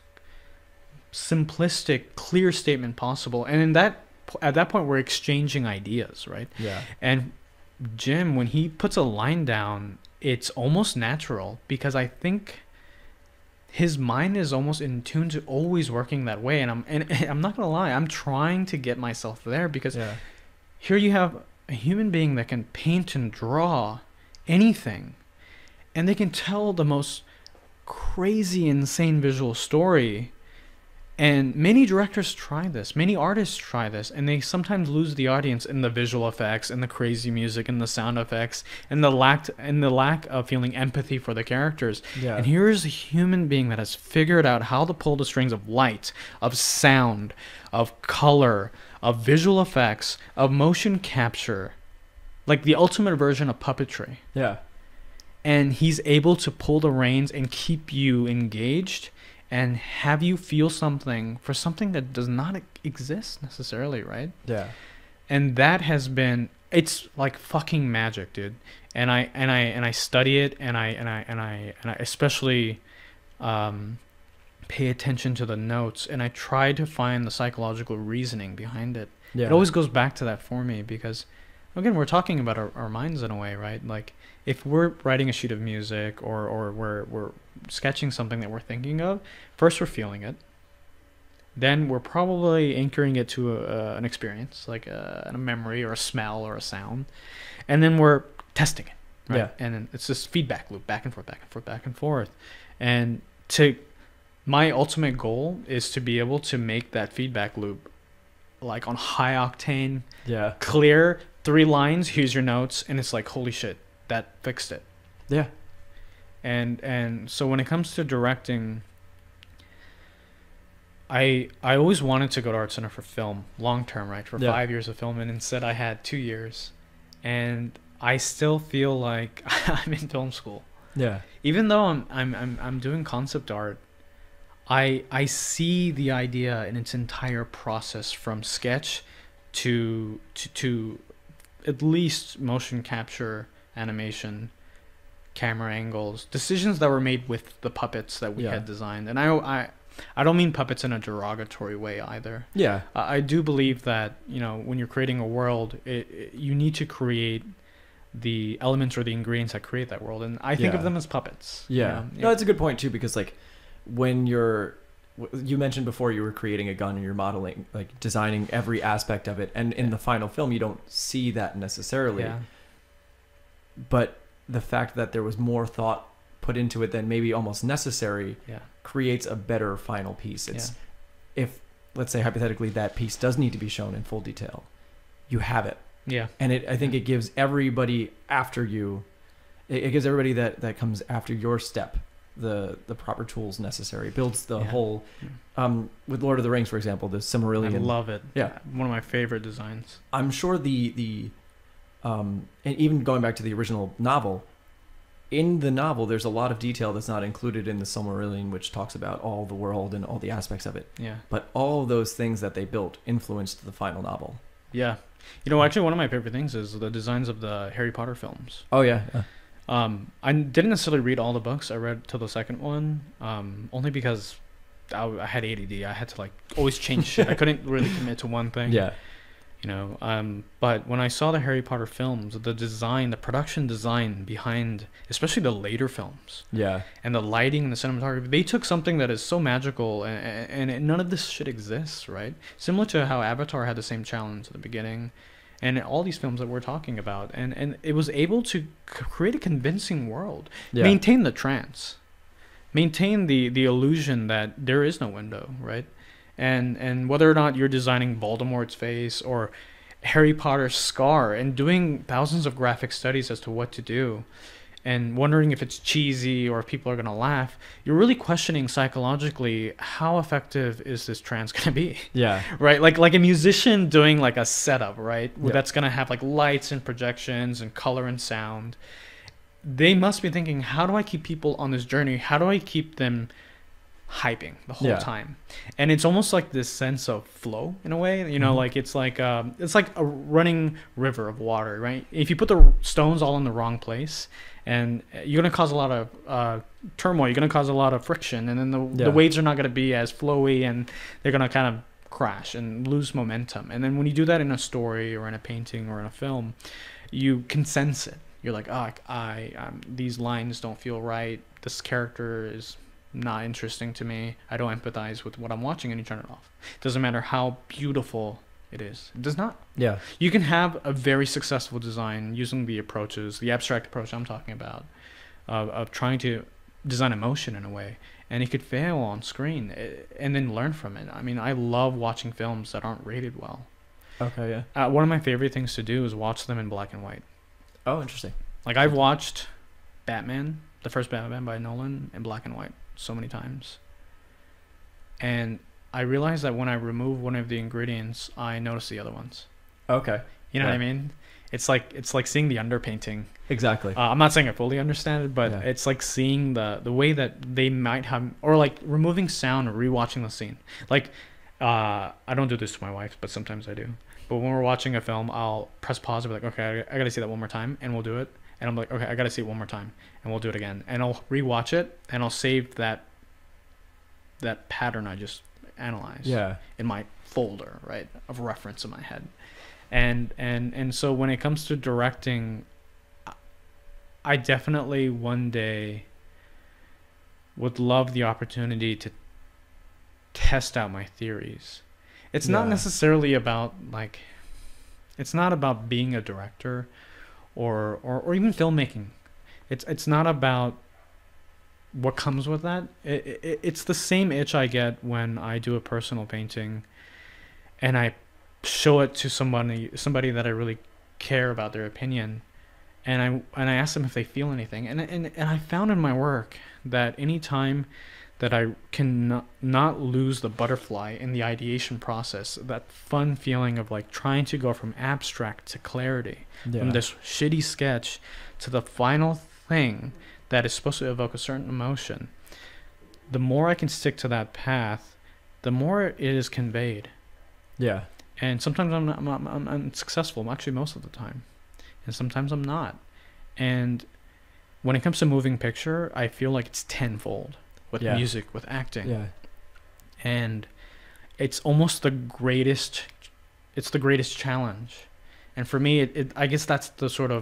simplistic, clear statement possible. And in that at that point we're exchanging ideas, right? yeah, And Jim, when he puts a line down, it's almost natural because I think his mind is almost in tune to always working that way. And I'm and I'm not gonna lie, I'm trying to get myself there because yeah, here you have a human being that can paint and draw anything, and they can tell the most crazy, insane visual story. And many directors try this, many artists try this, and they sometimes lose the audience in the visual effects and the crazy music and the sound effects and the lack and the lack of feeling empathy for the characters. yeah. And here is a human being that has figured out how to pull the strings of light, of sound, of color, of visual effects, of motion capture, like the ultimate version of puppetry. yeah. And he's able to pull the reins and keep you engaged and have you feel something for something that does not exist necessarily, right? Yeah. and that has been it's like fucking magic dude and i and i and i study it and i and i and i and i especially um pay attention to the notes and i try to find the psychological reasoning behind it Yeah. it always goes back to that for me because again we're talking about our, our minds in a way right like if we're writing a sheet of music or or we're we're sketching something that we're thinking of first we're feeling it then we're probably anchoring it to a, an experience like a, a memory or a smell or a sound and then we're testing it right Yeah. and then it's this feedback loop back and forth back and forth back and forth and to my ultimate goal is to be able to make that feedback loop like on high octane Yeah. clear three lines here's your notes and it's like holy shit that fixed it Yeah. And and so when it comes to directing i i always wanted to go to art center for film long term right for Yeah. five years of film and instead i had two years and i still feel like i'm in film school Yeah. even though i'm i'm i'm, I'm doing concept art i i see the idea in its entire process from sketch to to to at least motion capture animation camera angles decisions that were made with the puppets that we Yeah. had designed and i i i don't mean puppets in a derogatory way either Yeah. I I do believe that you know when you're creating a world, it, it- you need to create the elements or the ingredients that create that world, and I think Yeah. of them as puppets. you Yeah. know? No, that's a good point too because like when you're you mentioned before you were creating a gun and you're modeling like designing every aspect of it and in Yeah. the final film you don't see that necessarily. yeah, but the fact that there was more thought put into it than maybe almost necessary Yeah. creates a better final piece. It's if let's say hypothetically that piece does need to be shown in full detail, you have it, Yeah. and it I think it gives everybody after you, it, it gives everybody that that comes after your step the the proper tools necessary. It builds the Yeah. whole. Um, with Lord of the Rings, for example, the I love it. Yeah. One of my favorite designs. I'm sure the the um, and even going back to the original novel, in the novel there's a lot of detail that's not included in the Silmarillion, which talks about all the world and all the aspects of it. Yeah. But all of those things that they built influenced the final novel. Yeah. You know, actually, one of my favorite things is the designs of the Harry Potter films. Oh yeah, yeah. Um, I didn't necessarily read all the books. I read till the second one, um, only because I, I had ADD. I had to like always change shit. I couldn't really commit to one thing. yeah. You know. Um, but when I saw the Harry Potter films, the design, the production design behind, especially the later films, yeah. and the lighting and the cinematography, they took something that is so magical, and, and, and none of this shit exists, right? Similar to how Avatar had the same challenge at the beginning, and all these films that we're talking about, and and it was able to create a convincing world, Yeah. maintain the trance, maintain the the illusion that there is no window, right? And and whether or not you're designing Voldemort's face or Harry Potter's scar and doing thousands of graphic studies as to what to do and wondering if it's cheesy or if people are going to laugh, you're really questioning psychologically how effective is this trance going to be? yeah. right like like a musician doing like a setup right where Yeah. that's going to have like lights and projections and color and sound they must be thinking how do i keep people on this journey how do i keep them hyping the whole Yeah. time and it's almost like this sense of flow in a way you know Mhm. like it's like um, it's like a running river of water right if you put the stones all in the wrong place and you're going to cause a lot of uh, turmoil you're going to cause a lot of friction and then the, Yeah. the waves are not going to be as flowy and they're going to kind of crash and lose momentum. And then when you do that in a story or in a painting or in a film, you can sense it. You're like, oh, I, um, these lines don't feel right. This character is not interesting to me. I don't empathize with what I'm watching, and you turn it off. It Doesn't matter how beautiful it is. It does not. Yeah. You can have a very successful design using the approaches, the abstract approach I'm talking about, of, of trying to design emotion in a way, and it could fail on screen, eh, and then learn from it. I mean, I love watching films that aren't rated well. Okay. Yeah. Uh, one of my favorite things to do is watch them in black and white. Oh, interesting. Like I've watched Batman, the first Batman by Nolan, in black and white so many times, and I realized that when I remove one of the ingredients, I notice the other ones. Okay. You know what I mean? It's like it's like seeing the underpainting. Exactly. Uh, I'm not saying I fully understand it, but Yeah. it's like seeing the the way that they might have, or like removing sound or rewatching the scene. Like, uh, I don't do this to my wife, but sometimes I do. But when we're watching a film, I'll press pause and be like, okay, I, I gotta see that one more time, and we'll do it. And I'm like, okay, I gotta see it one more time, and we'll do it again. And I'll rewatch it, and I'll save that that pattern I just analyzed yeah. in my folder right of reference in my head and and and so when it comes to directing I- i definitely one day would love the opportunity to test out my theories it's not necessarily about like it's not about being a director or or, or even filmmaking it's it's not about what comes with that. It, it, it's the same itch I get when I do a personal painting, and I show it to somebody somebody that I really care about their opinion, and I and I ask them if they feel anything. And and and I found in my work that any time that I can not, not lose the butterfly in the ideation process, that fun feeling of like trying to go from abstract to clarity Yeah. from this shitty sketch to the final thing that is supposed to evoke a certain emotion, the more I can stick to that path, the more it is conveyed. yeah. And sometimes I'm not, I'm, I'm, I'm, I'm actually most of the time, and sometimes I'm not. And when it comes to moving picture, I feel like it's tenfold with Yeah. music, with acting Yeah. and it's almost the greatest it's the greatest challenge and for me it, it i guess that's the sort of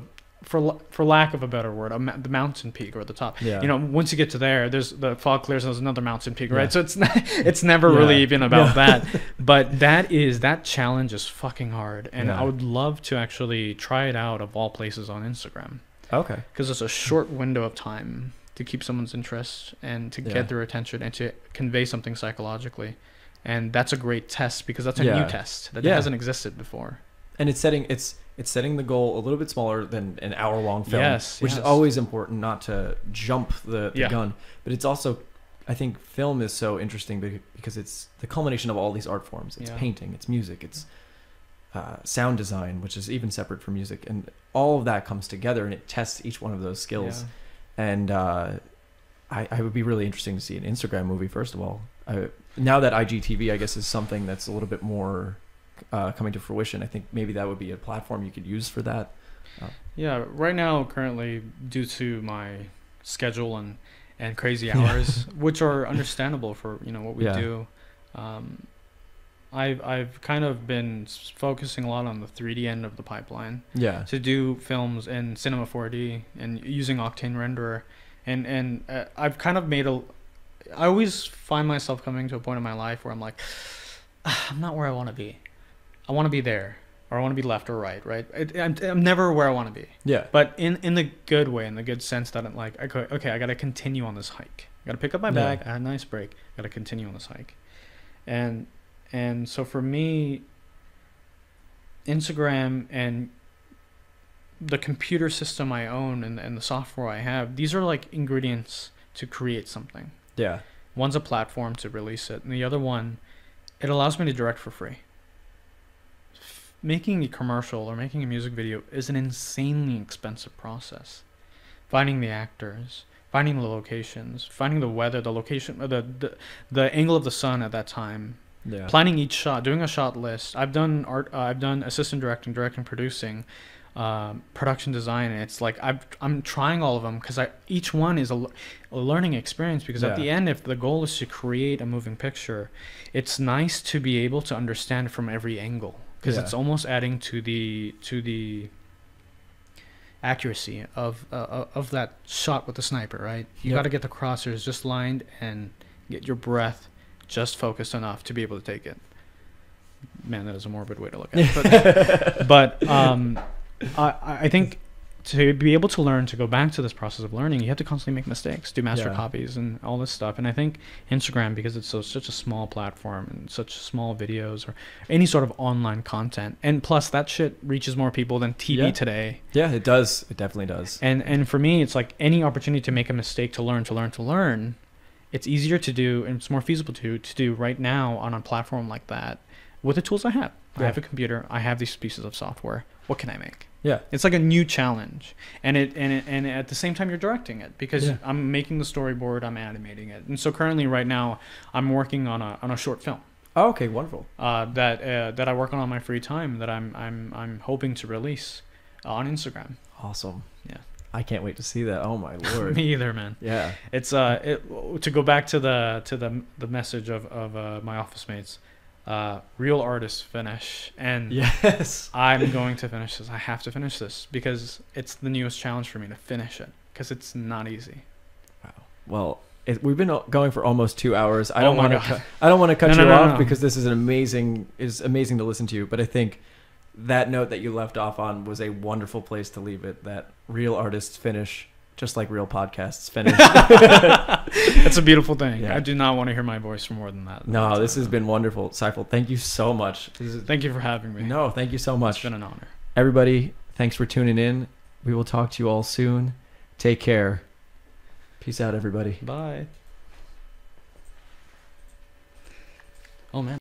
for for lack of a better word a, the mountain peak or the top Yeah. you know once you get to there there's the fog clears and there's another mountain peak right Yeah. so it's not, it's never Yeah. really even about Yeah. that but that is that challenge is fucking hard and i would love to actually try it out of all places on instagram Okay. because it's a short window of time to keep someone's interest and to Yeah. get their attention and to convey something psychologically. And that's a great test because that's a Yeah. new test that Yeah. hasn't existed before. And it's setting it's it's setting the goal a little bit smaller than an hour long film. Yes, Which yes. is always important not to jump the, the gun. But it's also I think film is so interesting because it's the culmination of all these art forms. It's painting, it's music, it's uh, sound design, which is even separate from music, and all of that comes together and it tests each one of those skills. And uh, I, I would be really interesting to see an Instagram movie first of all. I, now that IGTV, I guess, is something that's a little bit more uh, coming to fruition. I think maybe that would be a platform you could use for that. Yeah, right now, currently, due to my schedule and and crazy hours, which are understandable for you know what we Yeah. do, um, I've I've kind of been focusing a lot on the 3D end of the pipeline Yeah, to do films in Cinema 4D and using Octane renderer, and and uh, I've kind of made a. I always find myself coming to a point in my life where I'm like, "Ah, I'm not where I want to be. I want to be there, or I want to be left or right. Right. It, I'm, I'm never where I want to be. yeah, But in in the good way, in the good sense that I'm like, okay, okay, I got to continue on this hike. I got to pick up my Yeah. bag. I had a nice break. Got to continue on this hike, and and so for me, Instagram and the computer system I own and and the software I have, these are like ingredients to create something. yeah, One's a platform to release it, and the other one, it allows me to direct for free. F- Making a commercial or making a music video is an insanely expensive process. Finding the actors, finding the locations, finding the weather, the location, the the, the angle of the sun at that time, yeah, planning each shot, doing a shot list. I've done art. Uh, I've done assistant directing, directing, producing, um, production design. And it's like I've, I'm trying all of them because I each one is a learning experience. Because at the end, if the goal is to create a moving picture, it's nice to be able to understand from every angle because Yeah. it's almost adding to the to the accuracy of uh, of that shot with the sniper. Right, you Yep. got to get the crosshairs just lined and get your breath just focused enough to be able to take it. Man, that is a morbid way to look at it. But, but um, I, I think to be able to learn, to go back to this process of learning, you have to constantly make mistakes, do master Yeah. copies, and all this stuff. And I think Instagram, because it's so such a small platform and such small videos or any sort of online content, and plus that shit reaches more people than TV Yeah. today. yeah. It does. It definitely does. And and for me, it's like any opportunity to make a mistake, to learn, to learn, to learn. It's easier to do, and it's more feasible to to do right now on a platform like that with the tools I have. I have a computer. I have these pieces of software. What can I make? Yeah, It's like a new challenge, and it and it, and at the same time you're directing it because Yeah. I'm making the storyboard, I'm animating it, and so currently right now I'm working on a on a short film oh, okay, wonderful. uh, that uh, that I work on on my free time that I'm I'm I'm hoping to release on Instagram. Awesome. I can't wait to see that. Oh my lord. Me either, man. yeah, It's uh, it, to go back to the to the the message of of uh, my office mates, uh, real artists finish, and yes. I'm going to finish this. I have to finish this because it's the newest challenge for me to finish it because it's not easy. Wow. Well, it, we've been going for almost two hours. I Oh don't want to. I don't want to cut No, you no, no, off because this is an amazing. is amazing to listen to. But I think that note that you left off on was a wonderful place to leave it. That real artists finish just like real podcasts finish. It's a beautiful thing. Yeah. I do not want to hear my voice for more than that. no, this has been wonderful, Saiful. Thank you so much. Is, Thank you for having me. no, thank you so much. It's been an honor. everybody. Thanks for tuning in. We will talk to you all soon. Take care. Peace out, everybody. Bye. Oh man.